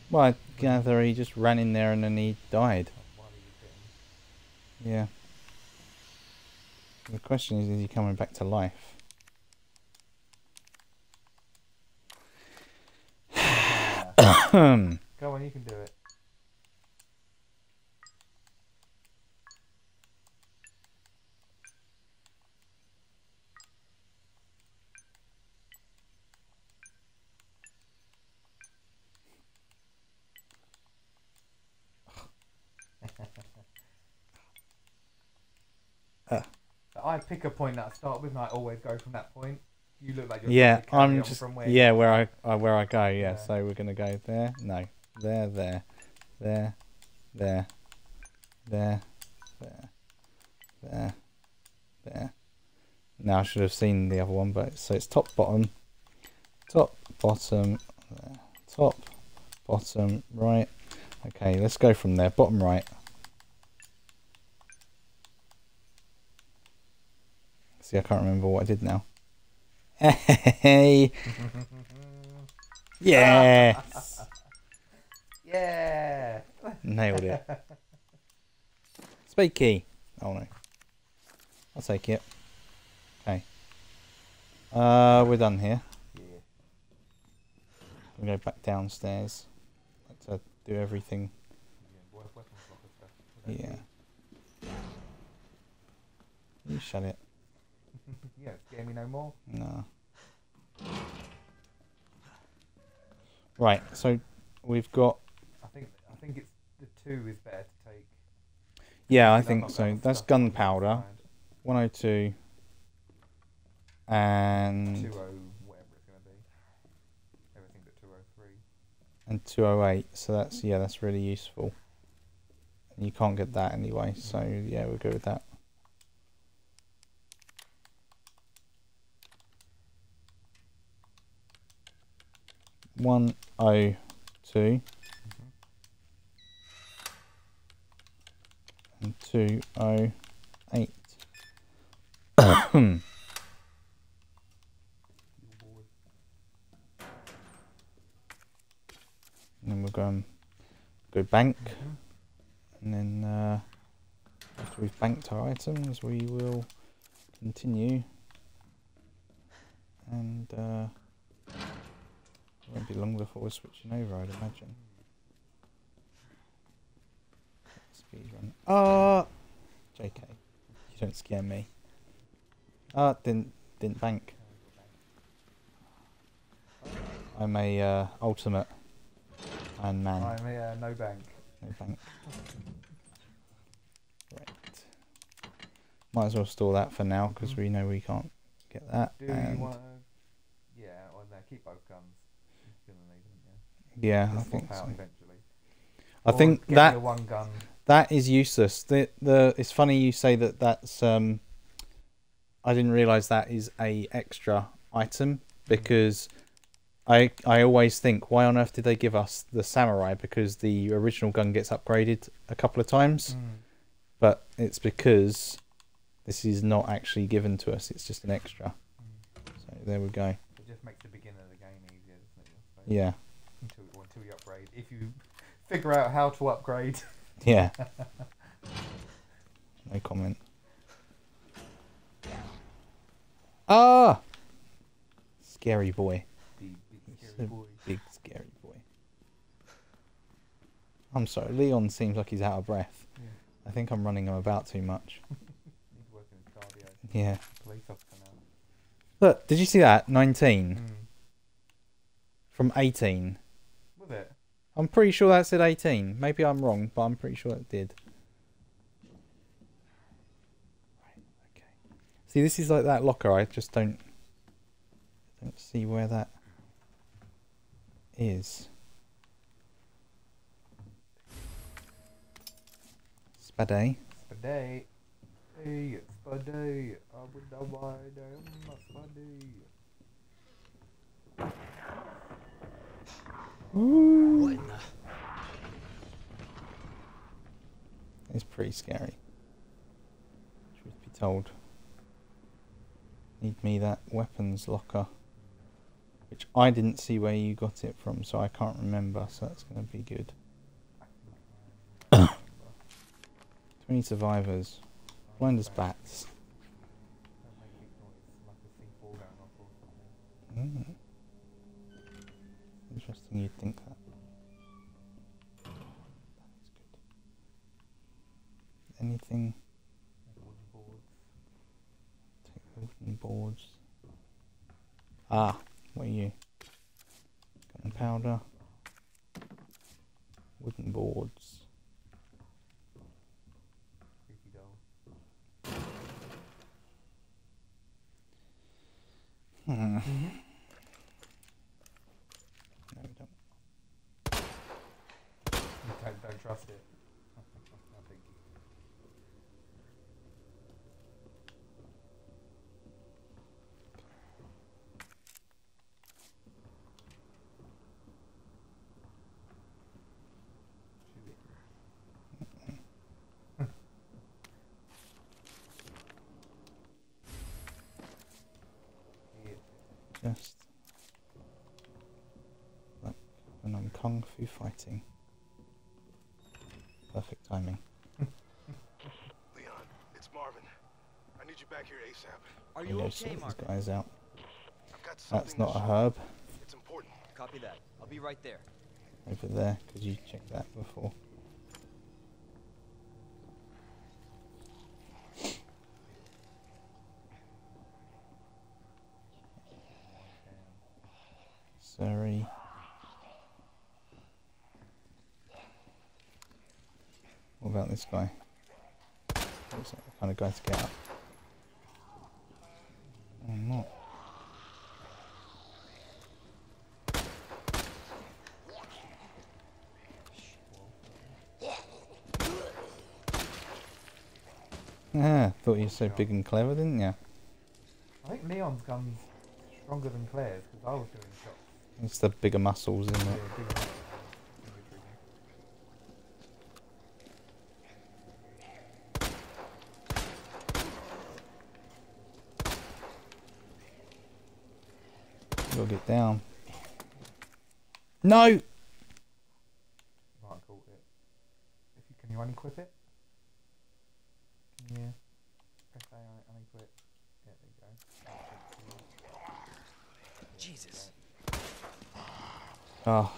Well, I gather he just ran in there and then he died. While he was bitten. Yeah. The question is, is he coming back to life? Go on, you can do it. Uh. I pick a point that I start with, and I always go from that point. You look like you're yeah, I'm on just from where yeah where I uh, where I go. Yeah, Yeah. so we're gonna go there. No, there, there, there, there, there, there, there, there. Now I should have seen the other one, but so it's top, bottom, top, bottom, there, top, bottom, right. Okay, let's go from there. Bottom right. See, I can't remember what I did now. Hey, yes, Yeah. nailed it. Speed key. Oh no, I'll take it. Okay. Uh, we're done here. Yeah. We go back downstairs. Like to do everything. Yeah, we- weapons locker stuff. We don't Yeah. need- You shut it. You don't scare me no more. No. Right. So we've got. I think I think it's the two is better to take. Yeah, I think so. That's stuff on the gunpowder. 102 and 20 whatever it's going to be. Everything but 203. and 208 so that's yeah that's really useful and you can't get that anyway so yeah we'll go with that One oh two and two oh eight. And then we'll go and go bank. And then uh, after we've banked our items, we will continue. And uh, it won't be long before we're switching over, I'd imagine. Speed run. Ah! JK. You don't scare me. Ah, didn't, didn't bank. I'm a uh, ultimate Iron Man. I'm uh, no bank. No bank. Right. Might as well store that for now because we know we can't get that. Do and you want to. Yeah, no, keep both guns. You're going to need them, yeah. I think so. eventually. I Or think that one gun. that is useless. The the it's funny you say that. That's um. I didn't realize that is a extra item because I I always think why on earth did they give us the samurai because the original gun gets upgraded a couple of times. Mm. but it's because this is not actually given to us. It's just an extra. So there we go. It just makes the beginning of the game easier, doesn't it? I suppose? Yeah, Upgrade. If you figure out how to upgrade. yeah. No comment. Ah, scary boy. big scary boy. Big scary boy. I'm sorry, Leon seems like he's out of breath. Yeah. I think I'm running him about too much. He's working his cardio. Yeah. Police officer now. Look, did you see that? 19 Mm. from 18. I'm pretty sure that said 18. Maybe I'm wrong, but I'm pretty sure it did. See, this is like that locker. I just don't don't see where that is. Spade. Spade. Hey. I would know why I'm a The? It's pretty scary. Truth be told. Need me that weapons locker. Which I didn't see where you got it from, so I can't remember, so that's going to be good. 20 survivors. Blinders bats. Don't make big noise, like a C4 going off or something. Mm. Interesting you'd think that. That is good. Anything? Wooden boards. Take wooden boards. Ah, what are you? Gunpowder. Wooden boards. Hmm. No, we don't. Don't, don't trust it. I think. Shoot it. Yeah. Just like when I'm kung fu fighting. Perfect timing. Leon, it's Marvin. I need you back here ASAP. Are You you know, okay, sort these guys out. I've got something That's not a herb. It's important. Copy that. I'll be right there. over there because you checked that before. Sorry. What about this guy? Looks like the kind of guy to get up. Or not. Ah, thought you were so big and clever, didn't you? I think Leon's gun's stronger than Claire's because I was doing shots. It's the bigger muscles, isn't Yeah, it? bigger than- bigger trigger. Gotta get down. No! Might have caught it. If you can you unequip it? Can you press A on it, unequip? Yeah, there you go. Jesus. Oh,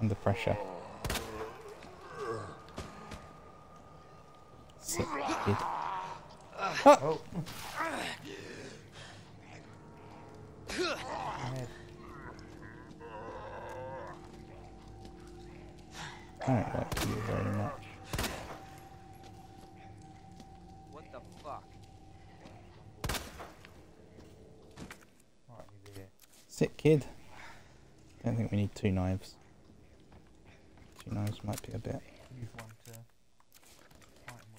under pressure. Sick kid. Oh! Head. I don't like you very much. What the fuck? Right, he's here. Sick kid. Don't think we need two knives. Two knives might be a bit. Use one to fight him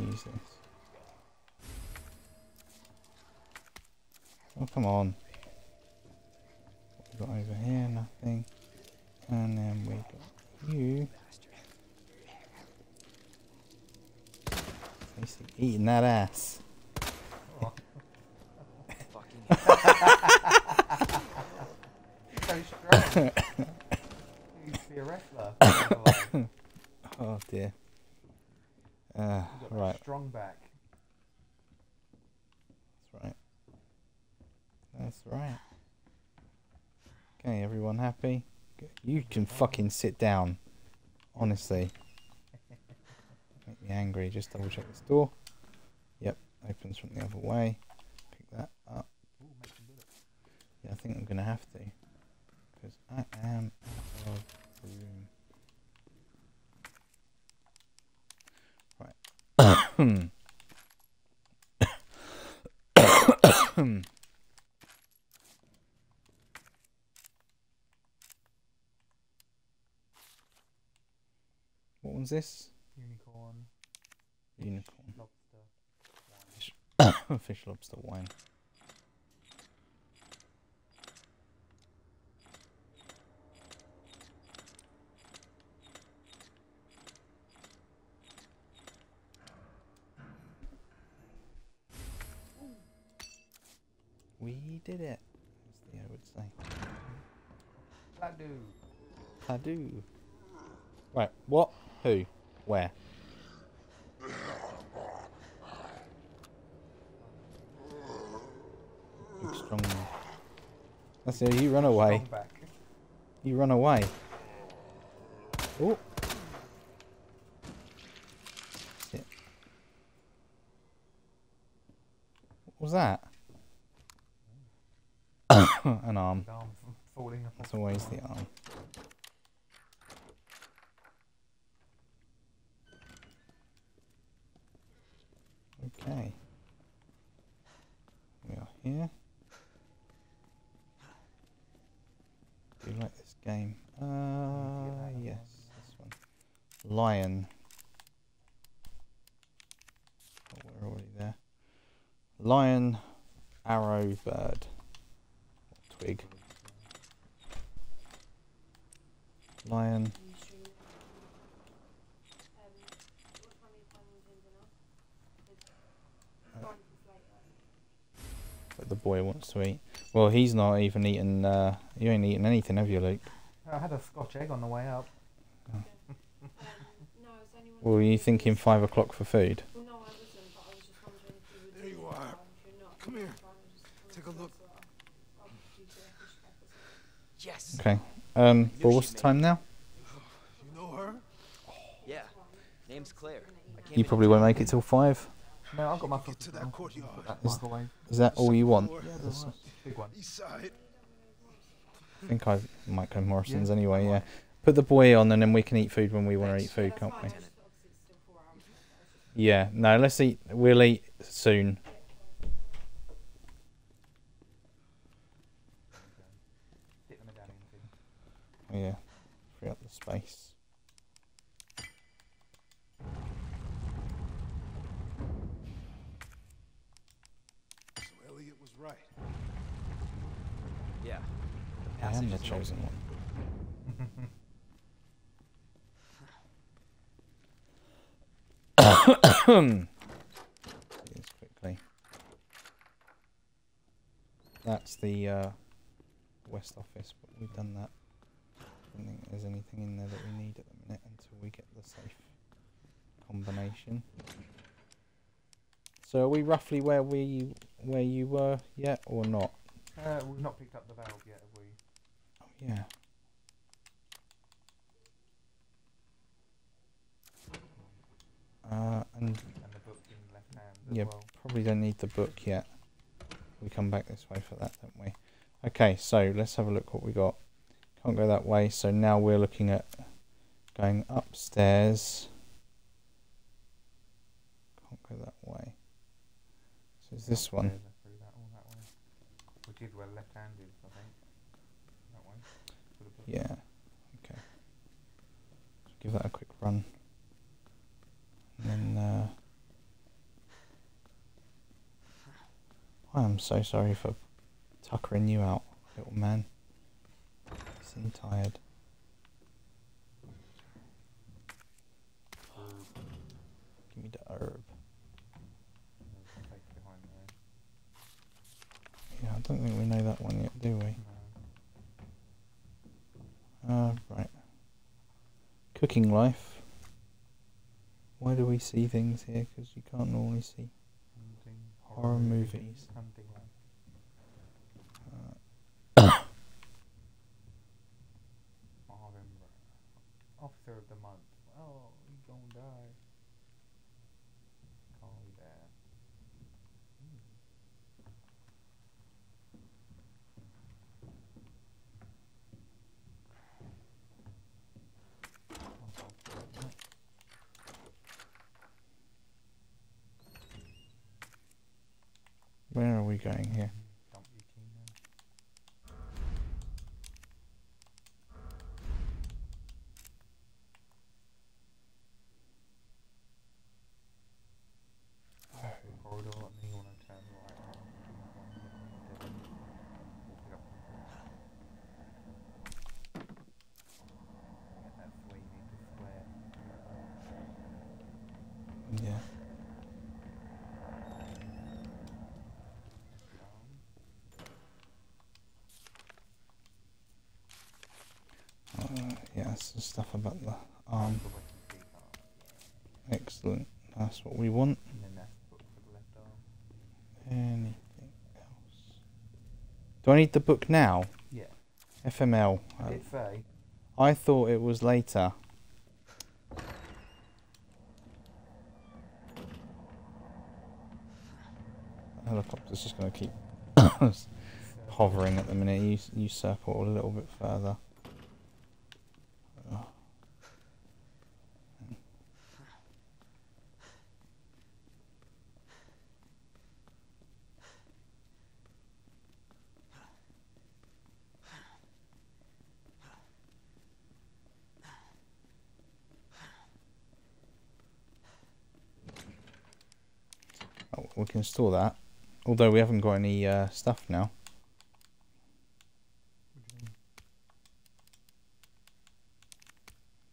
with. Use this. Oh, come on. What we got over here? Nothing. And then we got you. Tasty eating that ass. Fucking. He's so strong. he used to be a wrestler. He's Oh dear. Uh, got that right, Strong back. that's right. That's right. Okay, everyone happy? You can fucking sit down. Honestly. Make me angry. Just double check this door. Yep, opens from the other way. Pick that up. Ooh, make some bullets. Yeah, I think I'm gonna have to. Because I am out of room. Right. what was this? Unicorn, Unicorn. lobster, wine. Fish, lobster, wine. We did it, as Theo would say. Pladu. I do. Right, what? Who? Where? Strong man. That's it, you run away. You run away. Oh. That's it. What was that? An arm. His arm falling. That's always the arm. Okay. We are here. Do you like this game? Uh, that yes, this one. Lion. Oh, we're already there. Lion, arrow, bird. Twig. Lion. But the boy wants to eat. Well, he's not even eaten. Uh, you ain't eaten anything, have you, Luke? I had a Scotch egg on the way up. Well, were you thinking five o'clock for food? There you are. Come here. Take a look. Yes. Okay. Um. Well, what's the time now? You know her? Yeah. Name's Claire. You probably won't make it till five. No, I've got my Get to that courtyard. that Is- microwave. Is that all you want? Yeah, That's- the big one. I think I might go Morrison's Yeah. anyway. Yeah. Put the boy on, and then we can eat food when we want to eat food, can't we? Yeah. No. Let's eat. We'll eat soon. Stick the medallion thing. Oh, yeah. Free up the space. I am the chosen one. Quickly. That's the uh, West Office, but we've done that. I don't think there's anything in there that we need at the minute until we get the safe combination. So are we roughly where we where you were yet or not? Uh, we've not picked up the valve yet, have we? Yeah. Uh, and And the book in left hand as Yeah, well. probably don't need the book yet. We come back this way for that, don't we? Okay, so let's have a look what we got. Can't go that way, so now we're looking at going upstairs. Can't go that way. So it's this one. Upstairs and through that, all that way. Which is where left-handed, I think. That way. For the book. Yeah. Okay. Give that a quick run. And then uh I am so sorry for tuckering you out, little man. You seem tired. Give me the herb. There's a safe behind there. Yeah, I don't think we know that one yet, do we? Uh, right. Cooking life. Why do we see things here? Because you can't normally see. Hunting, Horror movies. Hunting life. of the month. Oh, he's gonna die. Carly Bear. Hmm. Where are we going here? Dump your key now. The corridor, let me want to turn right around. Do not want to hit any dead end. We'll pick up some food. Yeah, that's where you need to sweat. Yeah. Uh, yeah, that's the stuff about the arm. The Western Sea Farm, Excellent. That's what we want. yeah. And then that's the book for the left arm. Anything else? Do I need the book now? Yeah. FML. I Uh, did say. I thought it was later. Helicopter's just going to keep hovering at the minute. You you circle a little bit further. We can store that. Although we haven't got any uh, stuff now.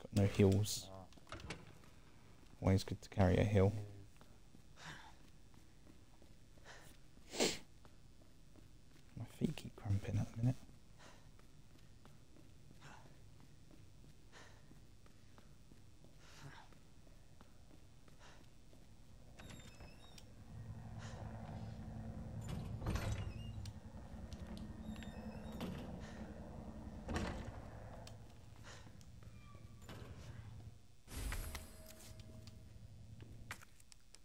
Got no heals. Ah, Always good to carry a heal. is- My feet keep cramping at the minute.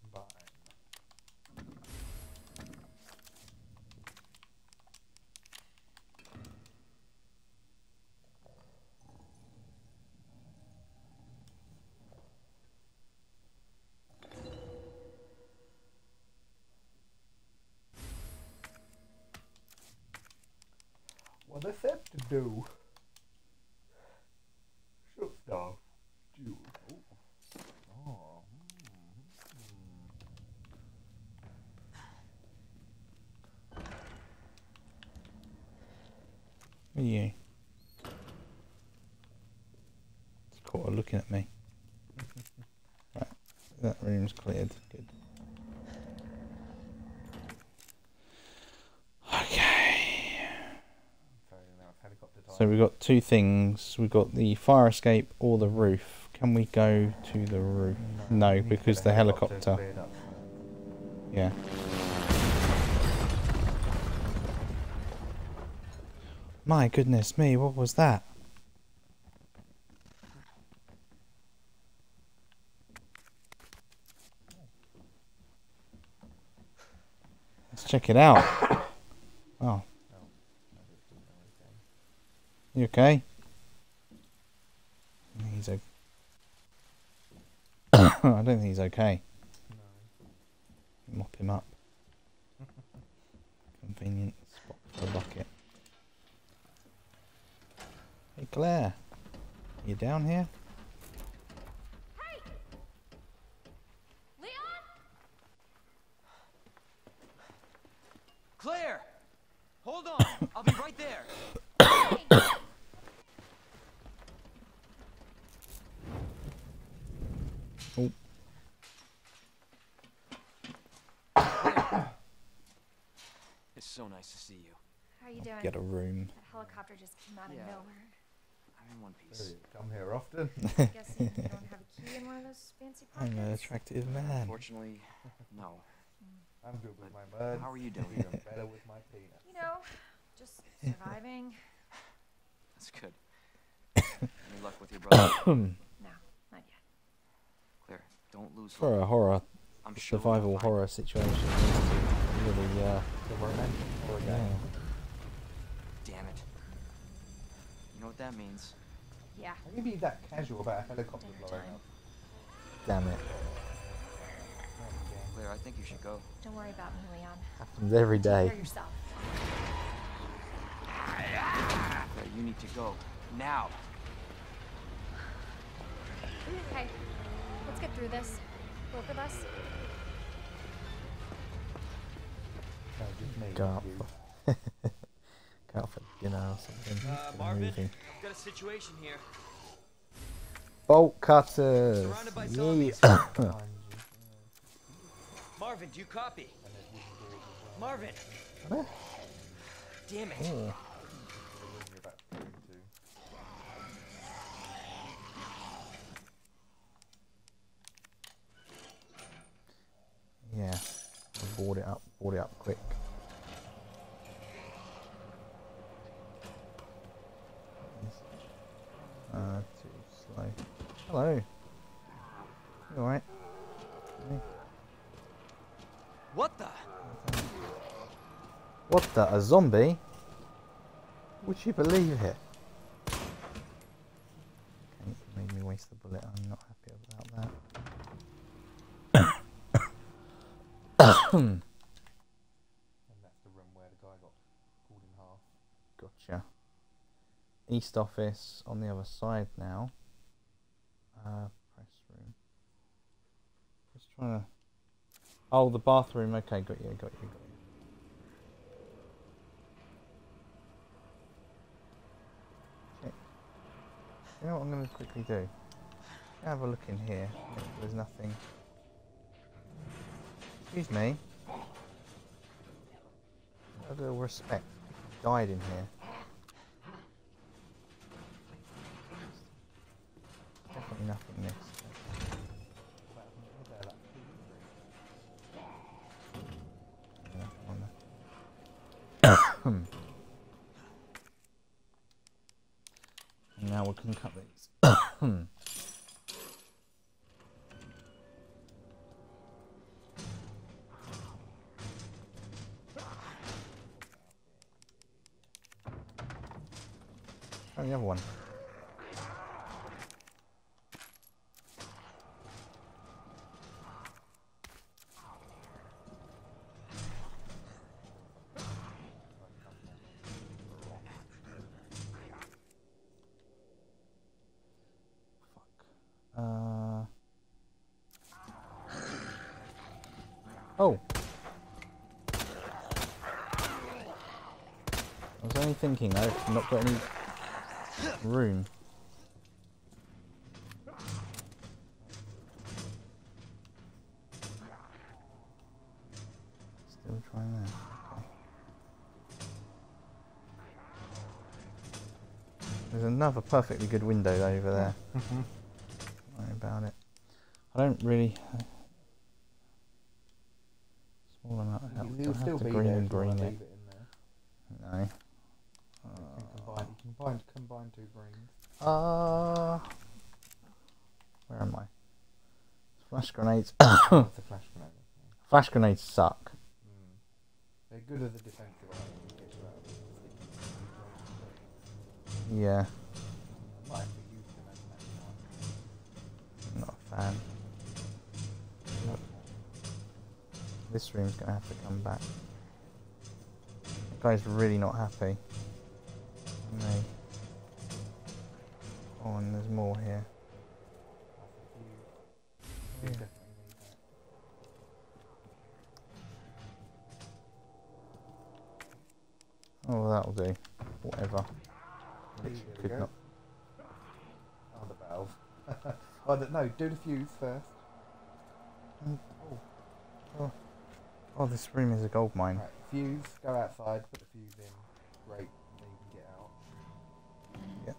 Combine. What they said to do. Shut stuff. Do. Oh. Oh. mm, Who are you? It's caught her looking at me. right, that room's cleared. Good. Okay. Sorry, now it's helicopter time. So we've got two things. We've got the fire escape or the roof. Can we go to the roof? No, we need to get because the helicopter. Yeah. My goodness me, what was that? Let's check it out. Oh, I just didn't know anything. you okay? He's okay. I don't think he's okay. No. Mop him up. Convenient spot for a bucket. Hey Claire, you down here? Hey! Leon? Claire! Hold on! I'll be right there! Hey! Oh, It's so nice to see you. How are you doing? get a room. That helicopter just came out of nowhere. I'm in one piece. you come here often. Guessing you don't have a key in one of those fancy I'm an attractive man. Unfortunately, no. I'm good with my birds. How are you doing? Even better with my penis. You know, just surviving. That's good. Any luck with your brother? No, not yet. Claire, Don't lose For a horror, I'm survival find horror situation, it's really, uh, The romantic horror yeah. Damn it. You know what that means? Yeah. How can you be that casual about a helicopter blowing up? Damn it. Claire, I think you should go. Don't worry about me, Leon. Happens every day. Take day. care of yourself. Claire, you need to go. Now! Okay. Let's get through this. Both of us. No, just me. Go out you. for, go out for dinner or something. Uh, Marvin. I've got a situation here. Bolt cutters! Yeah. zombies. Behind you, yeah. Marvin, do you copy? And there's wooden doors as well. Marvin! What? Damn it! The room you're about to go into. Yeah, I board it up, board it up quick. Uh, too slow. Hello. You alright? What the? What the? A zombie? Would you believe it? Okay, you made me waste the bullet. I'm not happy about that. And that's the room where the guy got pulled in half. Gotcha. East office on the other side now. Uh, press room. Just trying to. Oh, the bathroom. Okay, got you, got you, got you. You know what I'm going to quickly do? Have a look in here. There's nothing. Excuse me. A little respect. Died in here. Definitely nothing there. And now we can cut these. Hmm. Oh, one. Uh. Oh. I was only thinking I've not got any room. Still trying that. Okay. There's another perfectly good window over there. Mm-hmm. Don't worry about it. I don't really. Small amount of help. You- Do You'll I have still to be green there and if you wanna green it? leave it in there. No. You can combine, you can combine, combine two greens. Uh, where am I? Flash grenades. That's a flash grenade. yeah. Flash grenades suck. Mm. They're good as a defensive item. to get you out of the situation. Yeah, I might actually use them as an action item. I'm not a fan. Nope. This room's gonna have to come back. That guy's really not happy. No. Oh, and there's more here. You Yeah. definitely need that. Oh, well, that'll do. Whatever. There Literally we could go. not. Oh, the valve. oh, the, no, do the fuse first. Oh. oh, oh, this room is a gold mine. Right, fuse, go outside, put the fuse in. Great, then you can get out. Yep.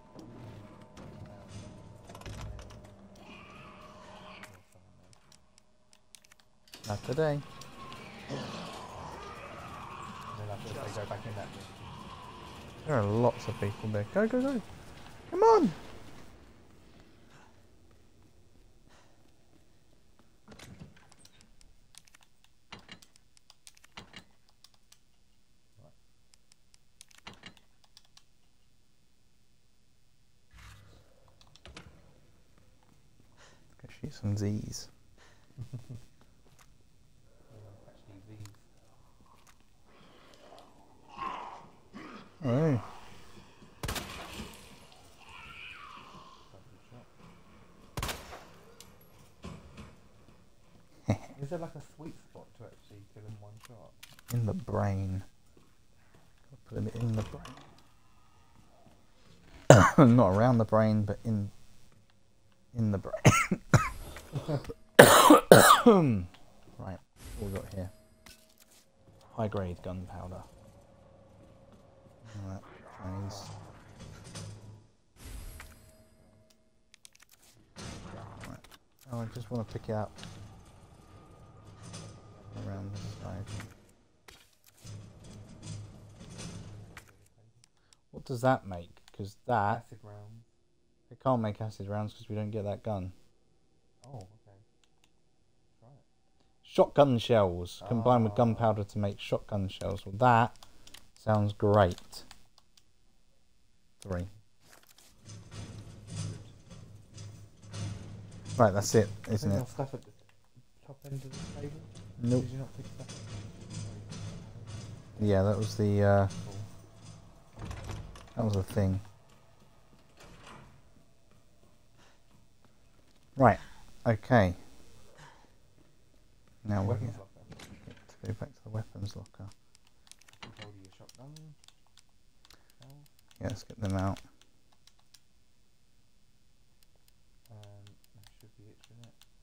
Not today. and then after they go back in that room. There are lots of people there. Go, go, go. Come on. Shoot some Z's. Actually, these. Lovely shot. Is there like a sweet spot to actually kill in one shot? In the brain. Put it in the brain. Not around the brain, but in in the brain. right, what we got here? High grade gunpowder. Alright, Chinese. Right. Oh, I just want to pick it up around the side. What does that make? Because that Acid rounds. it can't make acid rounds because we don't get that gun. Oh, okay. Try it. Shotgun shells combined with Ah. gunpowder to make shotgun shells. Well, that sounds great. Three. Right, that's it, isn't it? stuff at the top end of the table. Nope. Did you not pick stuff? Yeah, that was the uh, that was the thing. Right. Okay. Now we Weapons get to go back to the weapons locker. Yeah, let's get them out.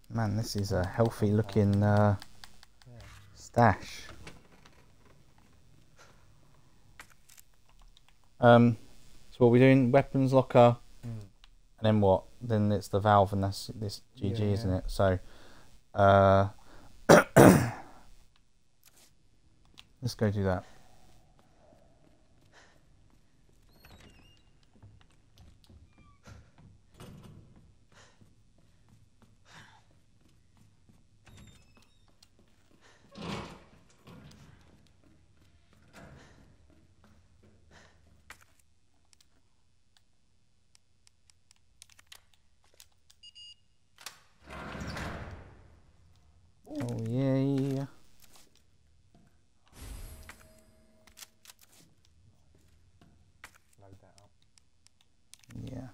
Man, this is a healthy looking uh, stash. Um, so what are we doing? Weapons locker. And then what? Then it's the valve, and that's this GG, Yeah, isn't yeah. it? So, uh, let's go do that. Oh yay! Load that up. Yeah.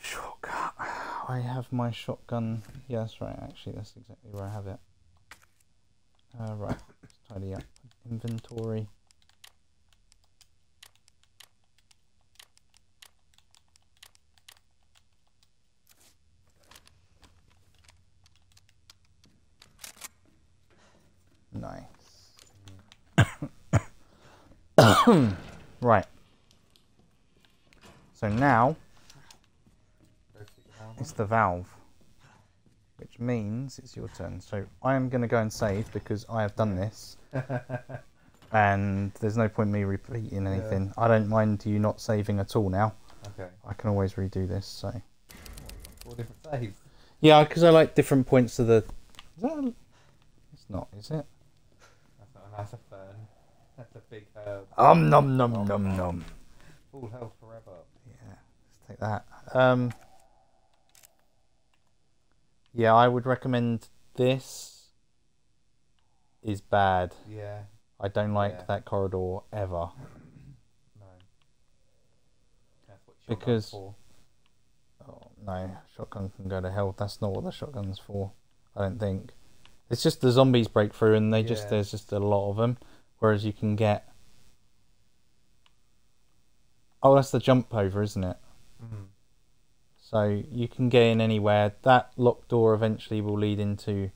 Shotgun. I have my shotgun. Yeah, that's right. Actually, that's exactly where I have it. Uh, right. Let's tidy up inventory. Nice. right. So now it's the valve, which means it's your turn. So I am going to go and save because I have done this, and there's no point me repeating anything. I don't mind you not saving at all now. Okay. I can always redo this. So Four different saves. yeah, because I like different points of the. Is that a... It's not, is it? That's not a nice a fern. That's a big herb. Um num num num num. Full health forever. Yeah, let's take that. Um, yeah, I would recommend this. Is bad. Yeah. I don't like Yeah. that corridor ever. No. That's what shotgun's Because- for. Oh, no, shotgun can go to hell. That's not what the shotgun's for. I don't think. It's just the zombies break through, and they just there's just a lot of them. Whereas you can get. Oh, that's the jump over, isn't it? Mm. So you can get in anywhere. That locked door eventually will lead into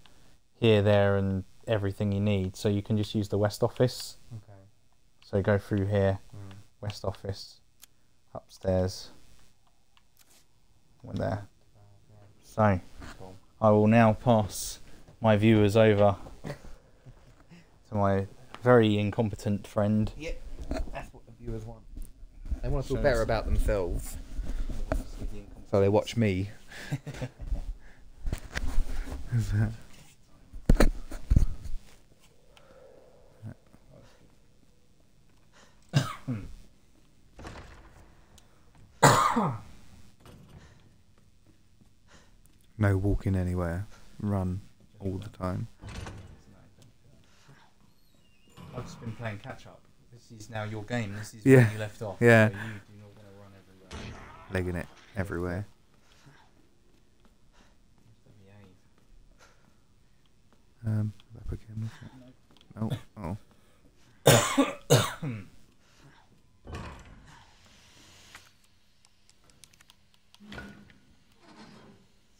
here, there, and everything you need. So you can just use the west office. Okay. So go through here, Mm. west office, upstairs. We're there. So Cool. I will now pass my viewers over to my very incompetent friend. Yep. That's what the viewers want. They want to So feel better about themselves. So they watch me. No walking anywhere. Run all the time. I've just been playing catch up. This is now your game. This is Yeah. where you left off. Yeah. So you do not want to run everywhere. Legging it everywhere. Um, up again. Oh, oh.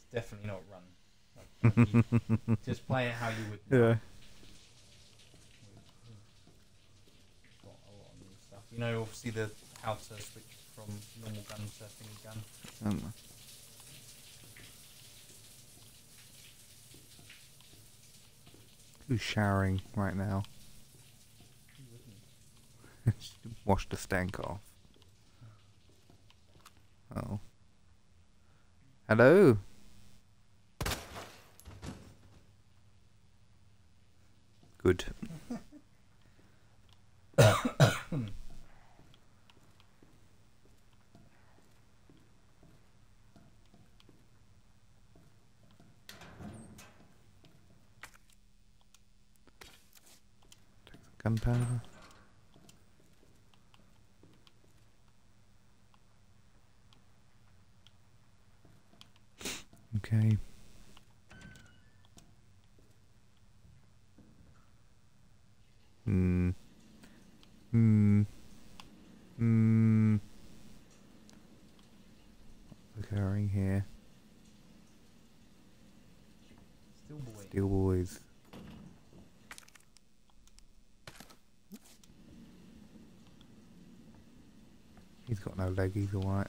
It's definitely not run. Like, just play it how you would. Yeah. Got a lot of new stuff. You know, obviously the how to switch from normal gun to thingy gun. Um, who's showering right now? Wash the stank off. Oh. Hello. Good. gunpowder. Okay. Hmm. Hmm. Hmm. What's occurring here? Still boy. Steel boys. He's got no leg, alright.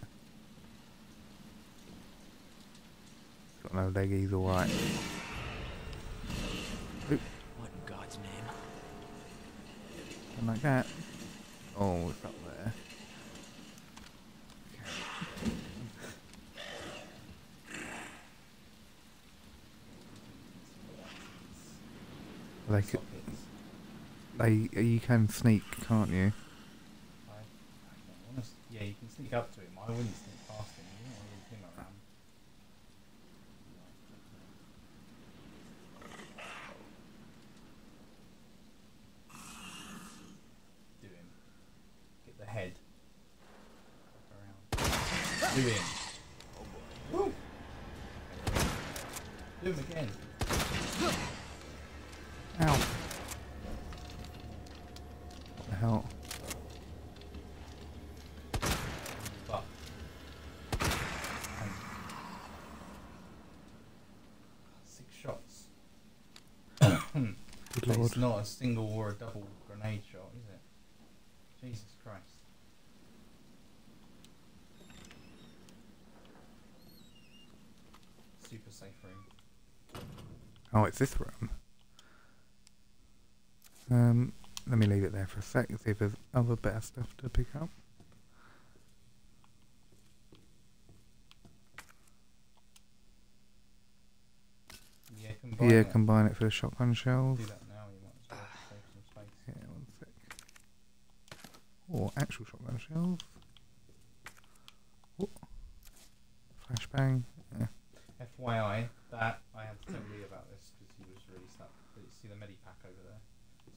He's got no leg, he's alright. What in God's name? And like that. Oh, it's up there. Sockets. they, you can sneak, can't you? I, I don't wanna s- yeah, you can sneak up to him. I wouldn't sneak past him. You don't want to leave him around. Do him. Get the head. Back around. Do him. Woo! Do him again. Ow. What the hell? Fuck. Six shots. Good But lord. It's not a single or a double grenade shot, is it? Jesus Christ. Super safe room. Oh, it's this room. Um, let me leave it there for a sec. See if there's other better stuff to pick up. Yeah, combine yeah, it. combine it for the shotgun shells. Do that now, you might as well save some space. Yeah, one sec. Or actual shotgun. Oh. Flashbang. Yeah. FYI, that I had to tell Lee about this because he was really stuck. But you see the medipack over there?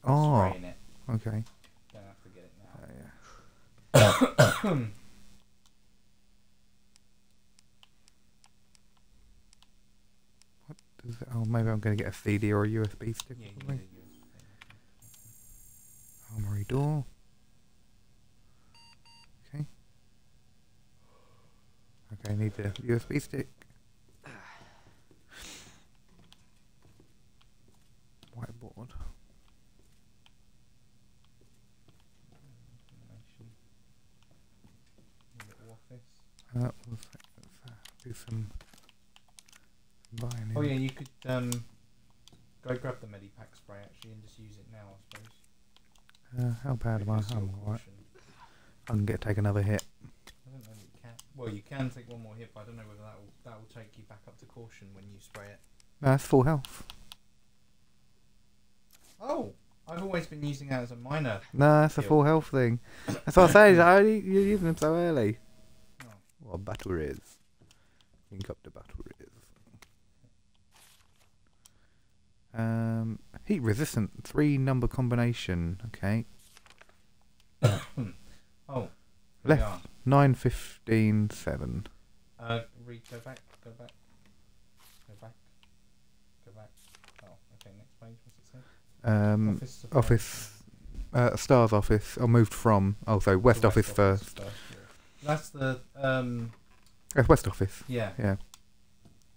Oh. spray in it. Okay. Don't have to get it now. Uh, yeah. what does it, oh, maybe I'm going to get a CD or a USB stick Yeah, or you something. need a USB thing. Armory door. Okay. Okay, need the USB stick. Whiteboard. Information. Little office. Uh, let's do some buying. Oh yeah, you could um, go grab the medipack spray actually and just use it now, I suppose. Uh, how bad am I? I'm alright. I can get take another hit. I don't know that you can. Well, you can take one more hit, but I don't know whether that will that will take you back up to caution when you spray it. No, that's full health. Oh, I've always been using that as a minor. No, that's a full health thing. That's what I say. I only, you're using them so early. Oh. What battle is? Link up the battle is. Um, heat resistant, three number combination. Okay. Oh, here we Left. Nine, fifteen, seven. Uh, read, go back, go back, go back, go back. Oh, okay, next page. What's it say? Um, office. office. Uh, S.T.A.R.S. office. I moved from. Oh, sorry, chain. West The office first. yeah. That's the um. West office. Yeah. Yeah.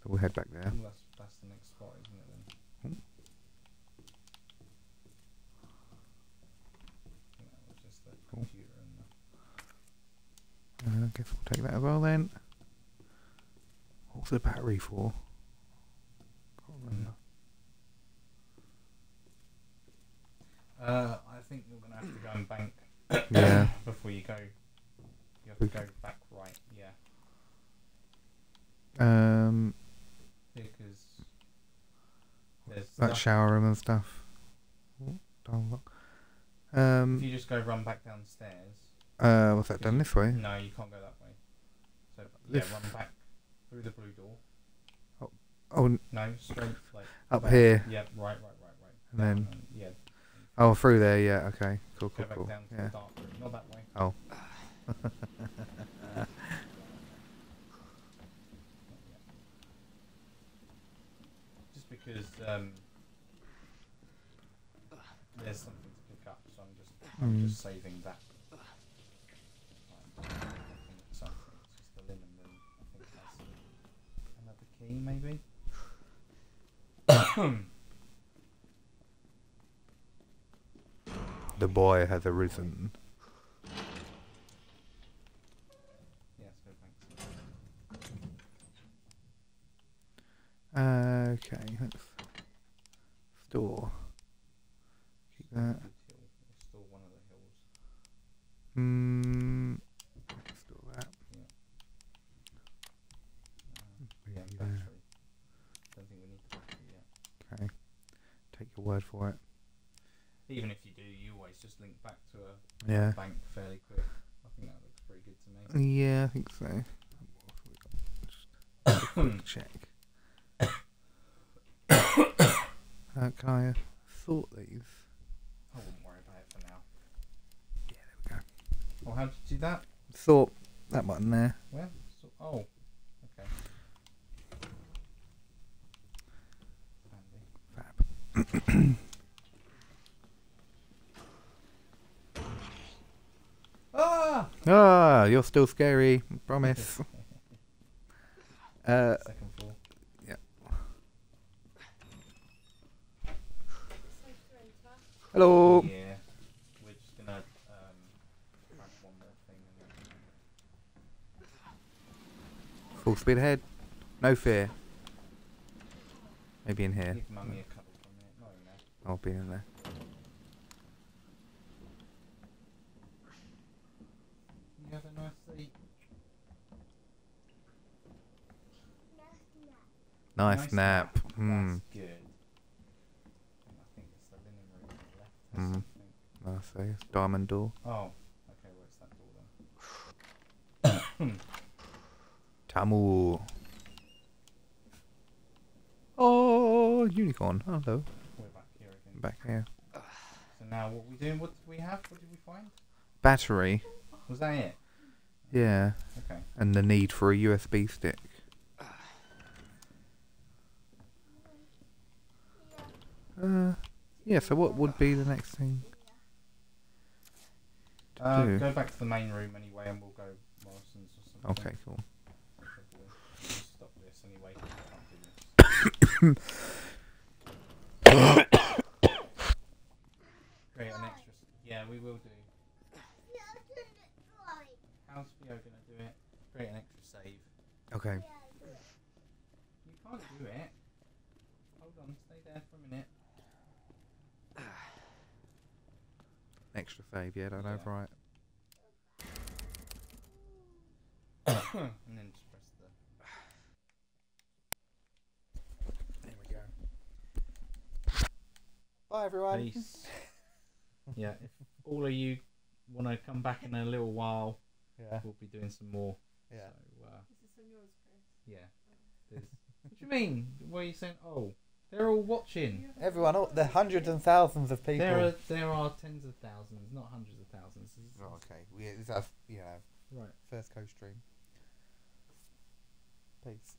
So we'll head back there. That's that's the next spot, isn't it? Then. Hmm. I think that was just the Cool. computer and the Uh, I guess we'll take that as well then. What's the battery for? Can't remember. Uh, I think you're gonna have to go and bank Yeah. before you go. You have to go back right, yeah, Um, because there's that stuff- shower room and stuff. Oh, dial lock. If Um, you just go run back downstairs. Uh, what's that done this way? No, you can't go that way. So yeah, This- run back through the blue door. Oh, n- No, straight like up back. here. Yeah, right, right, right, right. And Down then- and- yeah, Oh, through there. Yeah. Okay. Cool. go Cool. back Cool. down to Yeah. the dark room. Not that way. Oh. Just because um, there's something to pick up, so I'm just I'm Mm. just saving that. Like, looking at something, it's just the linen room. I think that's another key, maybe. The boy has arisen. Yes, Okay. Let's store. Keep that. Good hill. It's still one of the hills. Hmm. Store that. Uh, Maybe yeah, there. battery. Don't think we need the battery yet. Okay. Take your word for it. Even if you do, you always just link back to a Yeah. bank fairly quick. I think that looks pretty good to me. Yeah, I think so. Just check. Uh, can I sort these? I wouldn't worry about it for now. Yeah, there we go. Well, how did you do that? Sort that button there. Where? So, oh, Ah! Ah, you're still scary. Promise. Uh, Second floor. hello. Yeah. We're just gonna um, grab one more thing. And then Full speed ahead. No fear. Maybe in here. give mummy a cuddle for a minute. Not in. I'll be in there. You have a nice nap. Hmm. That's good. I think it's the linen room on the left. Mm. Nice. it's Diamond door. Oh, okay. Where's that door then? Tamu. Oh, unicorn. Hello. Back here again. Back here. So now what we doing? What did we have? What did we find? Battery. Was that it? Yeah. Okay. And the need for a USB stick. Uh, yeah. So what would be the next thing? Uh, do? go back to the main room anyway, and we'll go Morrison's or something. Okay, cool. Stop this anyway. 'cause I can't do this. Create an extra. s- Yeah, we will do. How's Theo gonna do it? Create an extra save. Okay. You can't do it. Hold on, stay there for a minute. Extra save. Yeah, don't Yeah. overwrite. and then just press the. There we go. Bye everyone. Peace. yeah, if all of you want to come back in a little while, Yeah. we'll be doing some more. Yeah. So, yeah. There's, what do you mean? What are you saying? Oh, They're all watching. Everyone, all, there are hundreds and thousands of people. There are there are tens of thousands, not hundreds of thousands. Oh, okay, we is that yeah Right. first co stream. Peace.